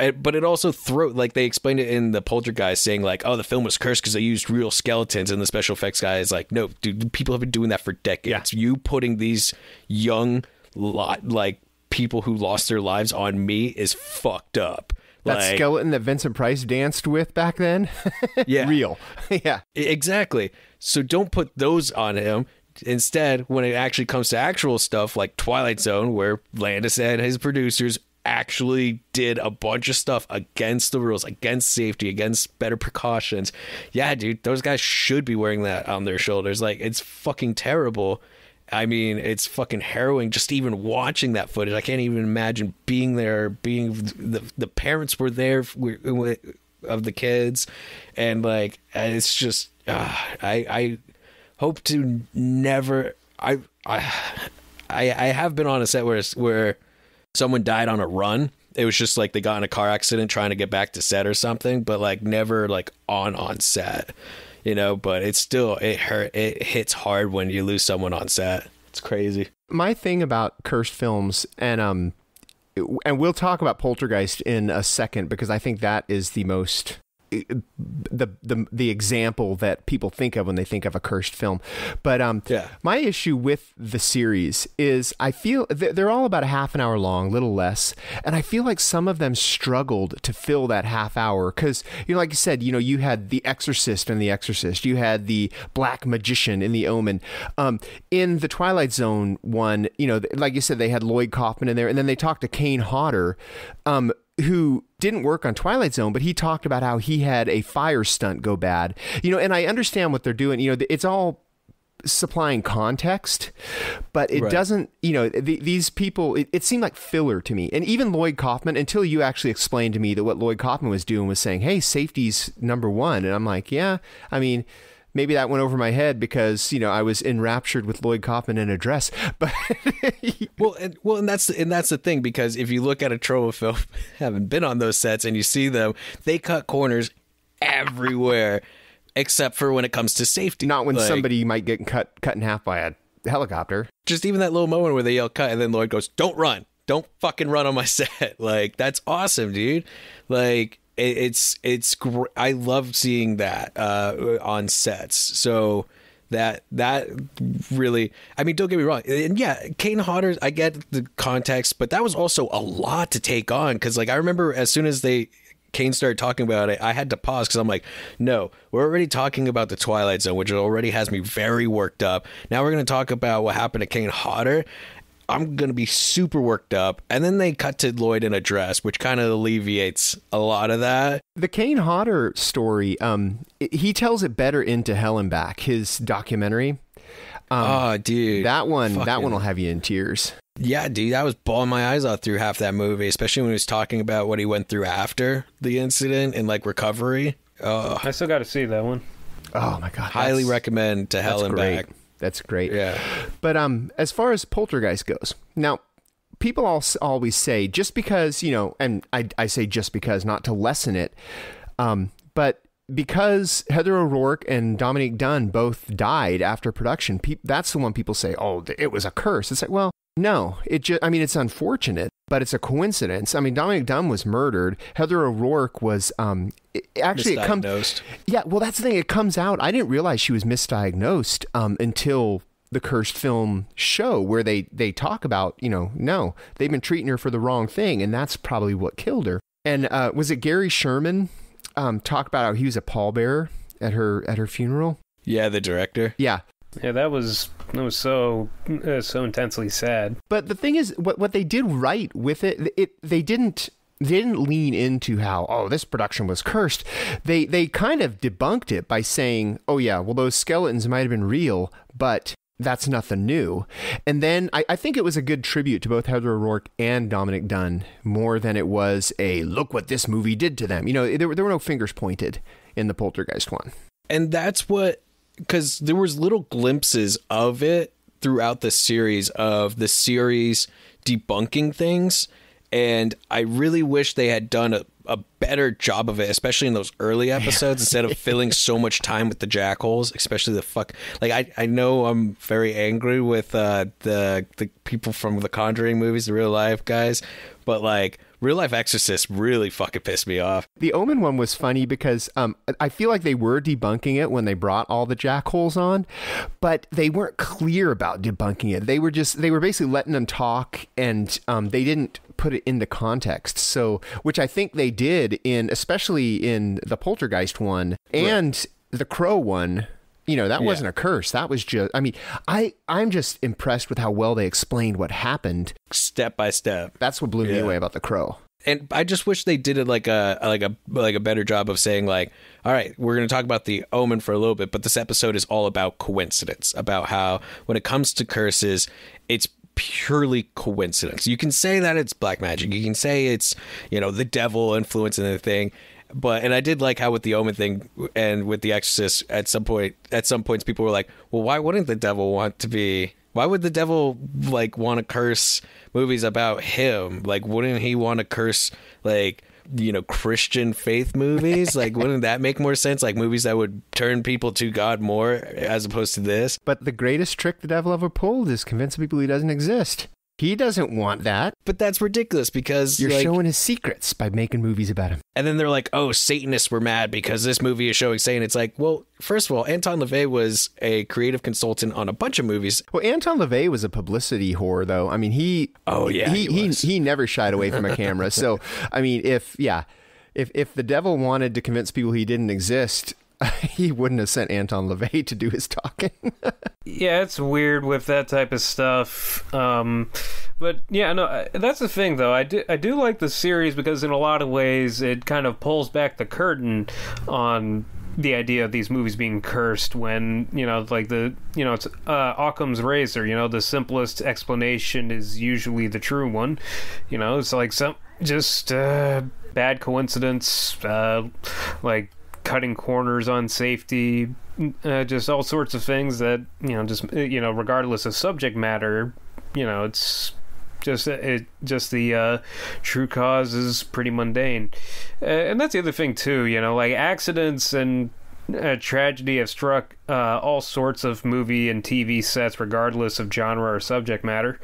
uh, but it also throw like they explained it in the Poltergeist, saying like, "Oh, the film was cursed because they used real skeletons," and the special effects guy is like, "No, dude, people have been doing that for decades. You putting these young lot like people who lost their lives on me is fucked up." that Like- skeleton that Vincent Price danced with back then. Yeah. real. yeah. Exactly. So don't put those on him. Instead, when it actually comes to actual stuff like Twilight Zone, where Landis and his producers actually did a bunch of stuff against the rules, against safety, against better precautions. Yeah, dude, those guys should be wearing that on their shoulders. Like, it's fucking terrible. I mean, it's fucking harrowing just even watching that footage. I can't even imagine being there, being the the parents were there of the kids, and like it's just uh, I I hope to never I I I have been on a set where where someone died on a run. It was just like they got in a car accident trying to get back to set or something, but like never like on on set, you know. But it's still it hurt. It hits hard when you lose someone on set. It's crazy. my thing about cursed films and um and we'll talk about poltergeist in a second because i think that is the most the the the example that people think of when they think of a cursed film but um Yeah. my issue with the series is i feel th- they're all about a half an hour long little less and i feel like some of them struggled to fill that half hour because you know like you said you know you had the exorcist and the exorcist you had the black magician in the omen um in the twilight zone one you know like you said they had lloyd kaufman in there and then they talked to kane hodder um who didn't work on Twilight Zone, but he talked about how he had a fire stunt go bad. You know, and I understand what they're doing. You know, it's all supplying context, but it Right. doesn't. You know, th- these people. It, it seemed like filler to me, and even Lloyd Kaufman. Until you actually explained to me that what Lloyd Kaufman was doing was saying, "Hey, safety's number one," and I'm like, "Yeah." I mean. Maybe that went over my head because you know I was enraptured with Lloyd Kaufman in a dress, but Well, and, well, and that's and that's the thing because if you look at a Troma film, having been on those sets and you see them, they cut corners everywhere, except for when it comes to safety. not when Like, somebody might get cut cut in half by a helicopter. just even that little moment where they yell cut and then Lloyd goes, "Don't run, don't fucking run on my set." Like that's awesome, dude. Like it, it's it's gr- I love seeing that uh, on sets. So that that really I mean don't get me wrong. And yeah Kane Hodder I get the context but that was also a lot to take on because like I remember as soon as they Kane started talking about it I had to pause because I'm like no we're already talking about the Twilight Zone which already has me very worked up. Now we're going to talk about what happened to Kane Hodder I'm going to be super worked up and then they cut to Lloyd in a dress which kind of alleviates a lot of that The Kane Hodder story, um, i- he tells it better into Hell and Back, his documentary. oh dude Um, That one, that fucking- one will have you in tears. Yeah, dude, I was bawling my eyes out through half that movie, especially when he was talking about what he went through after the incident and like recovery. Oh, I still got to see that one. Oh my god! highly recommend to Hell and great. Back. That's great. Yeah. But um, as far as Poltergeist goes, now people al- always say just because you know, and I I say just because not to lessen it, um, because Heather O'Rourke and Dominique Dunne both died after production, pe- that's the one people say, oh, it was a curse. It's like, well, no, it just, I mean, it's unfortunate, but it's a coincidence. I mean, Dominique Dunne was murdered. Heather O'Rourke was, um, it, actually, it comes, yeah, well, that's the thing. It comes out. I didn't realize she was misdiagnosed um, until the cursed film show, where they they talk about, you know, no, they've been treating her for the wrong thing, and that's probably what killed her. And uh, was it Gary Sherman um, talk about how he was a pallbearer at her at her funeral? Yeah, the director. Yeah, Yeah, that was that was so uh, so intensely sad. But the thing is, what what they did right with it, it they didn't they didn't lean into how oh this production was cursed. They they kind of debunked it by saying oh yeah well those skeletons might have been real, but that's nothing new. And then I, I think it was a good tribute to both Heather O'Rourke and Dominique Dunne more than it was a look what this movie did to them. You know there were there were no fingers pointed in the Poltergeist one. And that's what cuz there was little glimpses of it throughout the series of the series debunking things and I really wish they had done a, a better job of it, especially in those early episodes, instead of filling so much time with the jackholes, especially the fuck. Like I, I know I'm very angry with uh, the the people from the Conjuring movies, the real life guys, but like real life Exorcist really fucking pissed me off. The Omen one was funny because um, I feel like they were debunking it when they brought all the jackholes on, but they weren't clear about debunking it. They were just they were basically letting them talk, and um, they didn't put it into context. So, which I think they did in especially in the Poltergeist one and the Crow one. You know that Yeah. wasn't a curse. That was just. I mean, I I'm just impressed with how well they explained what happened. Step by step. That's what blew me away about the Crow. and I just wish they did it like a like a like a better job of saying like, all right, we're going to talk about the omen for a little bit, but this episode is all about coincidence, about how when it comes to curses, it's purely coincidence. You can say that it's black magic. You can say it's you know the devil influencing the thing. But and I did like how with the Omen thing and with the Exorcist at some point at some points people were like, well, why wouldn't the devil want to be why would the devil like want to curse movies about him? Like, wouldn't he want to curse like you know Christian faith movies? like, wouldn't that make more sense? Like movies that would turn people to God more as opposed to this. But the greatest trick the devil ever pulled is convincing people he doesn't exist. He doesn't want that. But that's ridiculous because You're like, showing his secrets by making movies about him. and then they're like, "Oh, Satanists were mad because this movie is showing Satan." It's like, well, first of all, Anton LaVey was a creative consultant on a bunch of movies. Well, Anton LaVey was a publicity whore, though. I mean, he Oh, yeah, he he he, he never shied away from a camera. So, I mean, if yeah, if if the devil wanted to convince people he didn't exist, he wouldn't have sent Anton LaVey to do his talking. Yeah, it's weird with that type of stuff. Um, but yeah, no, that's the thing though. I do I do like the series because in a lot of ways it kind of pulls back the curtain on the idea of these movies being cursed when you know like the you know it's uh, Occam's razor. You know the simplest explanation is usually the true one. You know it's like some just uh, bad coincidence, uh, like cutting corners on safety, uh, just all sorts of things that you know just you know regardless of subject matter, you know it's just it just the uh, true cause is pretty mundane, uh, and that's the other thing too. You know, like accidents and uh, tragedy have struck uh, all sorts of movie and TV sets, regardless of genre or subject matter.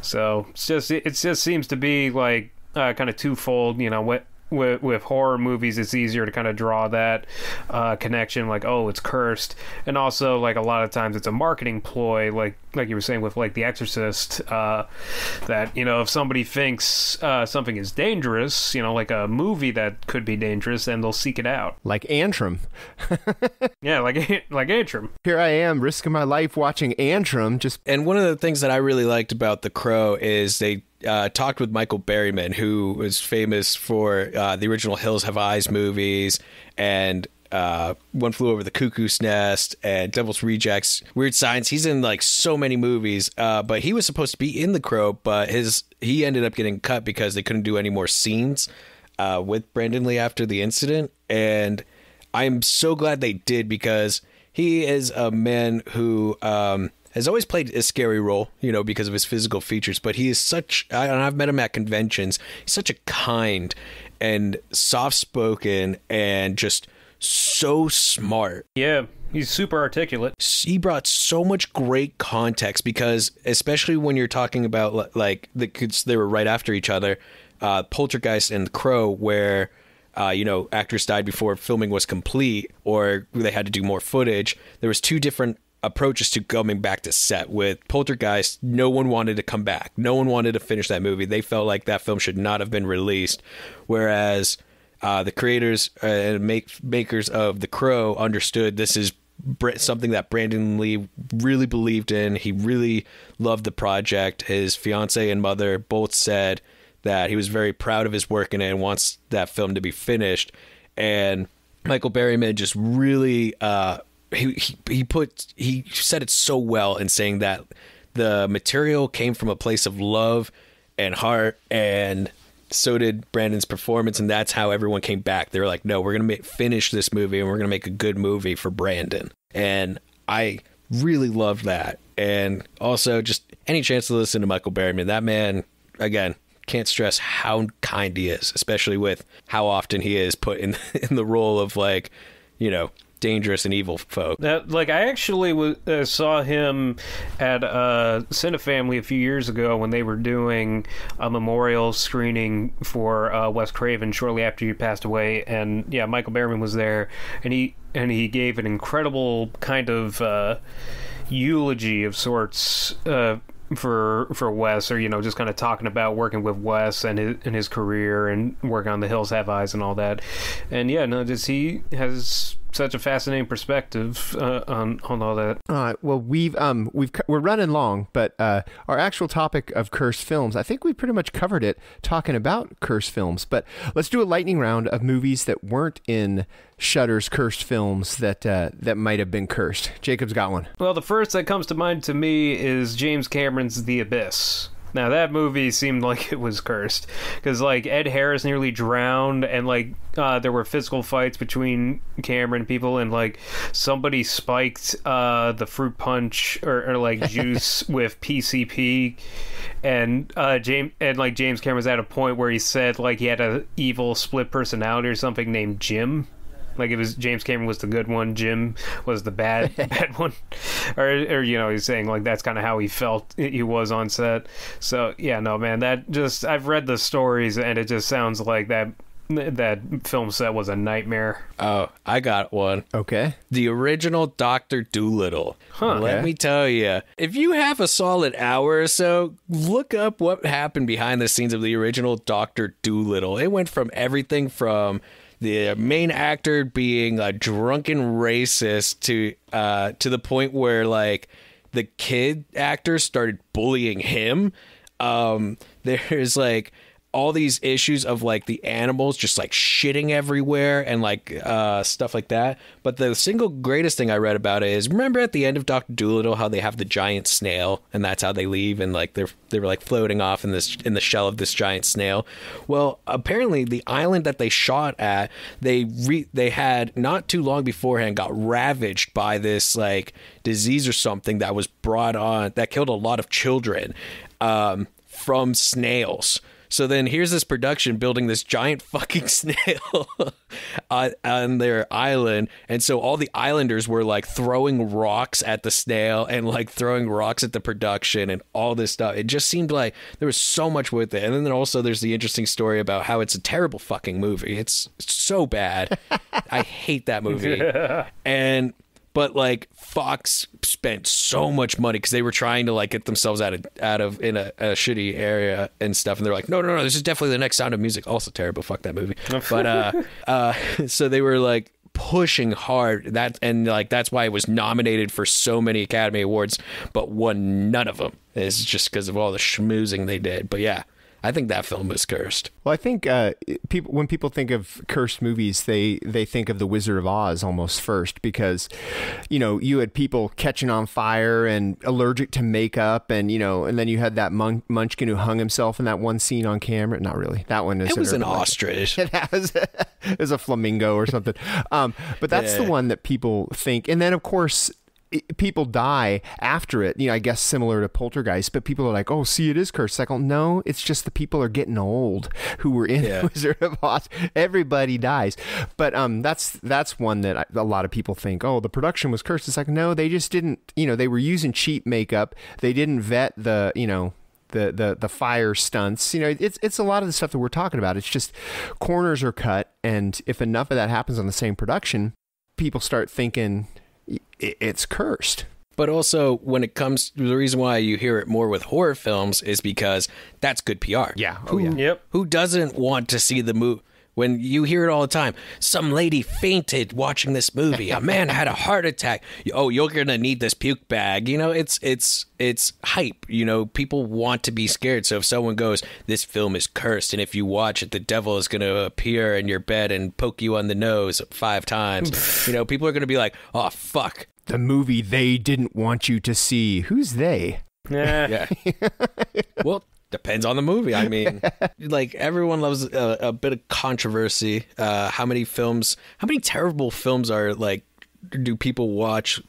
So it's just it just seems to be like uh, kind of twofold. You know, what with with horror movies, it's easier to kind of draw that uh, connection, like oh, it's cursed, and also like a lot of times it's a marketing ploy, like like you were saying with like The Exorcist, uh, that you know if somebody thinks uh, something is dangerous, you know, like a movie that could be dangerous, then they'll seek it out. Like Antrum. yeah, like like Antrum. Here I am, risking my life watching Antrum. Just and one of the things that I really liked about The Crow is they uh, talked with Michael Berryman, who was famous for uh, the original Hills Have Eyes movies and uh, One Flew Over the Cuckoo's Nest and Devil's Rejects, Weird Science. He's in like so many movies, uh, but he was supposed to be in The Crow, but his he ended up getting cut because they couldn't do any more scenes uh, with Brandon Lee after the incident, and I'm so glad they did because he is a man who. Um, has always played a scary role, you know, because of his physical features. But he is such, and I've met him at conventions. He's such a kind and soft-spoken and just so smart. Yeah, he's super articulate. He brought so much great context because, especially when you're talking about like the kids, they were right after each other, uh, Poltergeist and The Crow, where. Uh, you know, actors died before filming was complete, or they had to do more footage. There was two different approaches to coming back to set with Poltergeist. No one wanted to come back. No one wanted to finish that movie. They felt like that film should not have been released. Whereas uh, the creators and make, makers of The Crow understood this is something that Brandon Lee really believed in. He really loved the project. His fiance and mother both said that he was very proud of his work in it and wants that film to be finished. And Michael Berryman just really uh, he, he put he said it so well in saying that the material came from a place of love and heart and so did Brandon's performance and that's how everyone came back. They were like, "No, we're going to make, finish this movie and we're going to make a good movie for Brandon." And I really loved that. And also just any chance to listen to Michael Berryman, that man again, can't stress how kind he is, especially with how often he is put in in the role of like, you know, dangerous and evil folk. That, like I actually uh, saw him at uh, Cinefamily a few years ago when they were doing a memorial screening for uh, Wes Craven shortly after he passed away, and yeah, Michael Berryman was there, and he and he gave an incredible kind of uh, eulogy of sorts uh, for for Wes, or you know, just kind of talking about working with Wes and his and his career and working on The Hills Have Eyes and all that. And yeah, no, just he has such a fascinating perspective uh, on on all that. All right. Well, we've um we've we're running long, but uh, our actual topic of cursed films, I think we pretty much covered it talking about cursed films. But let's do a lightning round of movies that weren't in Shudder's cursed films that uh, that might have been cursed. Jacob's got one. Well, the first that comes to mind to me is James Cameron's The Abyss. Now that movie seemed like it was cursed because like Ed Harris nearly drowned, and like uh, there were physical fights between Cameron people, and like somebody spiked uh, the fruit punch or, or like juice with PCP, and uh, James and like James Cameron was at a point where he said like he had an evil split personality or something named Jim. Like it was James Cameron was the good one, Jim was the bad bad one, or or you know he's saying like that's kind of how he felt he was on set. So yeah, no man, that just I've read the stories and it just sounds like that that film set was a nightmare. Oh, I got one. Okay. The original Doctor Dolittle. Huh. Let Okay. me tell you, if you have a solid hour or so, look up what happened behind the scenes of the original Doctor Dolittle. It went from everything from the main actor being a drunken racist to uh to the point where like the kid actors started bullying him. Um there's like all these issues of like the animals just like shitting everywhere and like uh, stuff like that. But the single greatest thing I read about it is remember at the end of Doctor Dolittle how they have the giant snail and that's how they leave and like they're they were like floating off in this in the shell of this giant snail. Well, apparently the island that they shot at they re- they had not too long beforehand got ravaged by this like disease or something that was brought on that killed a lot of children um, from snails. So then here's this production building this giant fucking snail on, on their island. And so all the islanders were like throwing rocks at the snail and like throwing rocks at the production and all this stuff. It just seemed like there was so much with it. And then also there's the interesting story about how it's a terrible fucking movie. It's so bad. I hate that movie. And but like Fox spent so much money because they were trying to like get themselves out of out of in a, a, shitty area and stuff, and they're like, no, no, no, this is definitely the next Sound of Music. Also terrible, fuck that movie. but uh, uh, so they were like pushing hard that and like that's why it was nominated for so many Academy Awards, but won none of them. It's just because of all the schmoozing they did. But yeah, I think that film was cursed. Well, I think uh, people when people think of cursed movies, they they think of the Wizard of Oz almost first because, you know, you had people catching on fire and allergic to makeup, and you know, and then you had that mun- Munchkin who hung himself in that one scene on camera. Not really. That one is it was an ostrich. that was it was a flamingo or something. Um, but that's yeah. the one that people think, and then of course people die after it. You know, I guess similar to Poltergeist, but people are like, "Oh, see, it is cursed." Like, no, it's just the people are getting old who were in yeah. Wizard of Oz. Everybody dies, but um, that's that's one that I, a lot of people think, "Oh, the production was cursed." It's like, no, they just didn't. You know, they were using cheap makeup. They didn't vet the you know the the the fire stunts. You know, it's it's a lot of the stuff that we're talking about. It's just corners are cut, and if enough of that happens on the same production, people start thinking it's cursed. But also, when it comes, the reason why you hear it more with horror films is because that's good PR. Yeah. Oh, yeah. Yep. Who doesn't want to see the movie? When you hear it all the time. Some lady fainted watching this movie. A man had a heart attack. Oh, you're gonna need this puke bag. You know, it's it's it's hype. You know, people want to be scared. So if someone goes, "This film is cursed," and if you watch it, the devil is gonna appear in your bed and poke you on the nose five times. you know, people are gonna be like, "Oh fuck." The movie they didn't want you to see. Who's they? Yeah. yeah. well, Depends on the movie. I mean, like everyone loves a, a bit of controversy. Uh, how many films? How many terrible films are like? Do people watch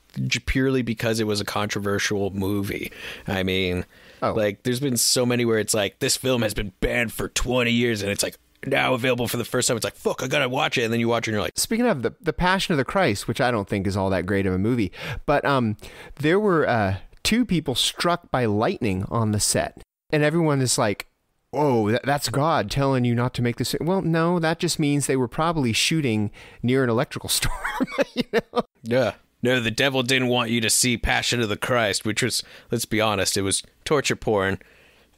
purely because it was a controversial movie? I mean, oh. like there's been so many where it's like this film has been banned for 20 years, and it's like now available for the first time. It's like, fuck, I gotta watch it. And then you watch it and you're like, speaking of the, the Passion of the Christ, which I don't think is all that great of a movie, but um, there were uh, two people struck by lightning on the set and everyone is like, "Oh, that's God telling you not to make this." Well, no, that just means they were probably shooting near an electrical storm. you know? Yeah. No, the devil didn't want you to see Passion of the Christ, which was, let's be honest, it was torture porn.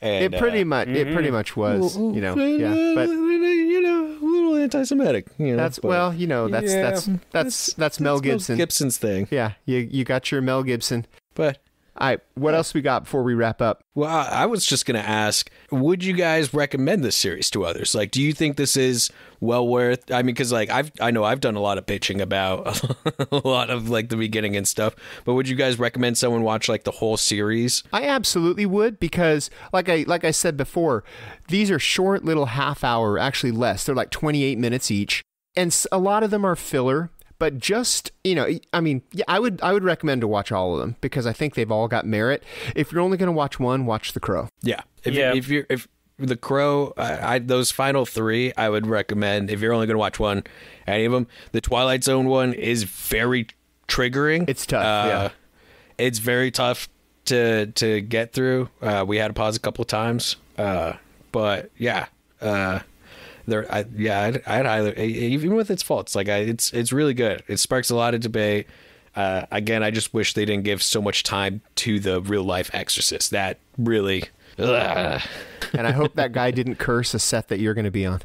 And, it pretty uh, much, mm-hmm. it pretty much was, you know, yeah, but you know, a little anti-Semitic. You know, that's but, well, you know, that's yeah, that's that's that's, that's Mel Gibson. Mel Gibson's thing. Yeah, you you got your Mel Gibson, but all right, what else we got before we wrap up? Well, I was just going to ask, would you guys recommend this series to others? Like, do you think this is well worth? I mean, because like I've I know I've done a lot of bitching about a lot of like the beginning and stuff, but would you guys recommend someone watch like the whole series? I absolutely would because, like I like I said before, these are short little half hour, actually less. They're like twenty eight minutes each, and a lot of them are filler but just you know i mean yeah i would i would recommend to watch all of them because i think they've all got merit. If you're only going to watch one watch the crow. Yeah. If, yeah. if you're if the crow I, I, those final three i would recommend if you're only going to watch one any of them. The twilight zone one is very triggering. It's tough uh, yeah. it's very tough to to get through. Uh, we had to pause a couple of times. Uh, but yeah uh, there, I, yeah, I'd, I'd highly, even with its faults, like I, it's it's really good. It sparks a lot of debate. Uh, again, I just wish they didn't give so much time to the real life Exorcist. That really. Ugh. and I hope that guy didn't curse a set that you're going to be on.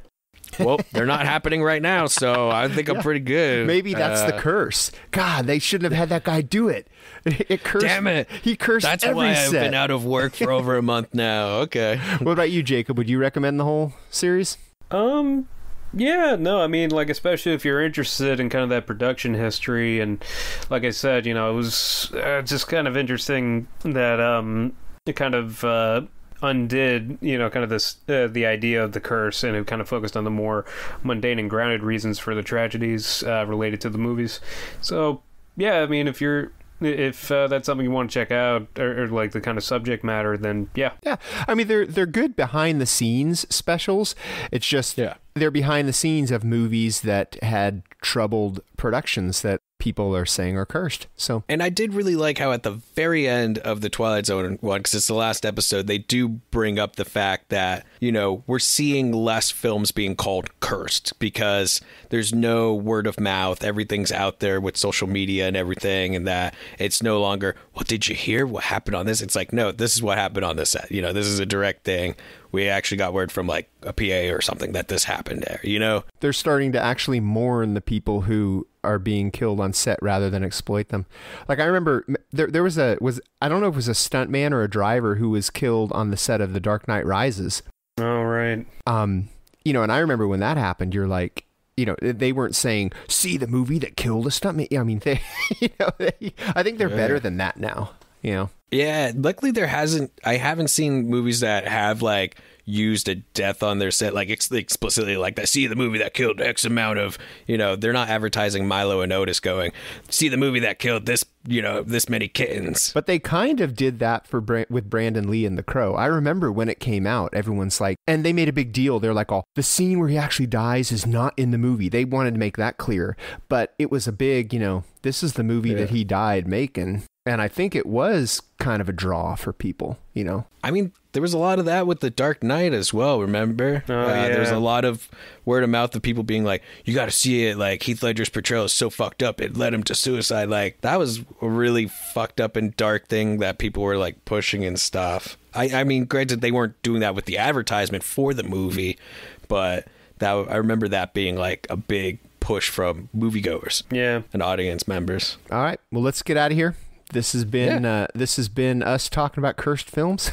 well, they're not happening right now, so I think I'm pretty good. Maybe that's the Uh, curse. God, they shouldn't have had that guy do it. It cursed. Damn it! He cursed That's every why I've been out of work for over a month now. Okay. What about you, Jacob? Would you recommend the whole series? Um, yeah, no, I mean, like, especially if you're interested in kind of that production history, and like I said, you know, it was uh, just kind of interesting that um, it kind of uh, undid, you know, kind of this uh, the idea of the curse, and it kind of focused on the more mundane and grounded reasons for the tragedies uh, related to the movies. So, yeah, I mean, if you're if uh, that's something you want to check out, or, or like the kind of subject matter, then yeah, Yeah, I mean they're they're good behind the scenes specials. It's just Yeah. they're behind the scenes of movies that had troubled productions that people are saying are cursed. So And I did really like how at the very end of the Twilight Zone one, because it's the last episode, they do bring up the fact that, you know, we're seeing less films being called cursed because there's no word of mouth. Everything's out there with social media and everything, and that it's no longer, well, did you hear what happened on this? It's like, no, this is what happened on this set. You know, this is a direct thing. We actually got word from like a PA or something that this happened there, you know? they're starting to actually mourn the people who are being killed on set rather than exploit them. Like I remember there there was a was I don't know if it was a stuntman or a driver who was killed on the set of The Dark Knight Rises. all right, Um, you know, and I remember when that happened, you're like, you know, they weren't saying, "See the movie that killed a stuntman." I mean, they, you know, they, I think they're better than that now. You know, Yeah, luckily there hasn't. I haven't seen movies that have like used a death on their set, like ex- explicitly, like that. See the movie that killed X amount of. You know, they're not advertising Milo and Otis going. See the movie that killed this. You know, this many kittens. but they kind of did that for Bra- with Brandon Lee and The Crow. I remember when it came out, everyone's like, and they made a big deal. They're like, "Oh, the scene where he actually dies is not in the movie." They wanted to make that clear, but it was a big, you know, this is the movie that he died making, and I think it was kind of a draw for people. You know, I mean, there was a lot of that with the Dark Knight as well. Remember? Oh, uh, There was a lot of word of mouth of people being like, "You got to see it." Like Heath Ledger's portrayal is so fucked up; it led him to suicide. Like that was a really fucked up and dark thing that people were like pushing and stuff. I, I mean, granted, they weren't doing that with the advertisement for the movie, but that I remember that being like a big push from moviegoers yeah. and audience members. All right. Well, let's get out of here. This has been uh, this has been us talking about cursed films.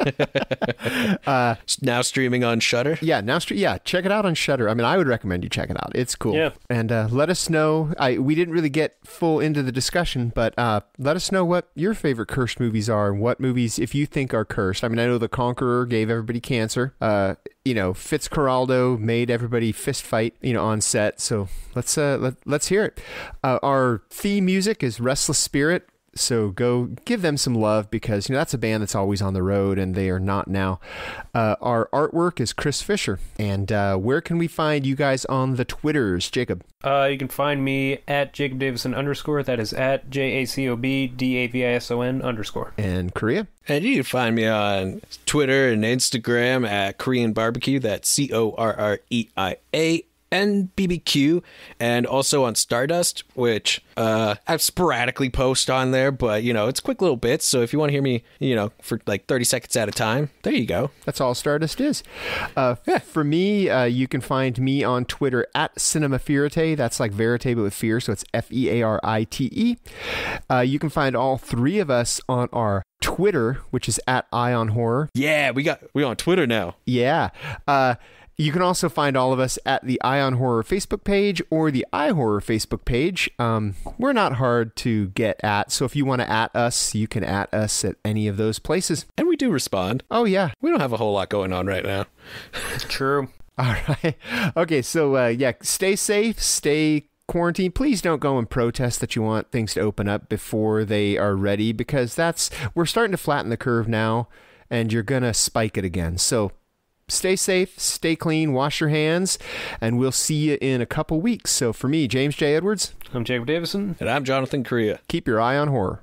uh, Now streaming on Shudder. yeah, now stre- yeah, check it out on Shudder. I mean, I would recommend you check it out. It's cool. Yeah. And uh, let us know. I we didn't really get full into the discussion, but uh, let us know what your favorite cursed movies are and what movies if you think are cursed. I mean, I know The Conqueror gave everybody cancer. Uh, you know, Fitzcarraldo made everybody fist fight. You know, on set. So let's uh let, let's hear it. Uh, our theme music is Restless Spirit. So go give them some love because you know that's a band that's always on the road and they are not now. Uh, our artwork is Chris Fisher. And uh, where can we find you guys on the Twitters, Jacob? Uh, you can find me at Jacob Davison underscore. That is at J A C O B D A V I S O N underscore. And Correa? And you can find me on Twitter and Instagram at Korean Barbecue. That's C O R R E I A N B B Q. And also on Stardust, which uh, I sporadically post on there, but you know, it's quick little bits. So if you want to hear me, you know, for like 30 seconds at a time, there you go. That's all Stardust is. Uh, For me, uh, you can find me on Twitter at Cinema Verite. That's like verite, but with fear. So it's F E A R I T E. Uh, you can find all three of us on our Twitter, which is at Eye On Horror. Yeah, we got we on Twitter now. Yeah. Uh, you can also find all of us at the Eye On Horror Facebook page or the iHorror Facebook page. Um, we're not hard to get at, so if you want to at us, you can at us at any of those places. And we do respond. Oh, yeah. We don't have a whole lot going on right now. True. All right. Okay. So, uh, yeah, stay safe, stay quarantined. Please don't go and protest that you want things to open up before they are ready because that's, we're starting to flatten the curve now and you're going to spike it again. So, stay safe, stay clean, wash your hands, and we'll see you in a couple weeks. So, for me, James J. Edwards, I'm Jacob Davison. And I'm Jonathan Correa. keep your eye on horror.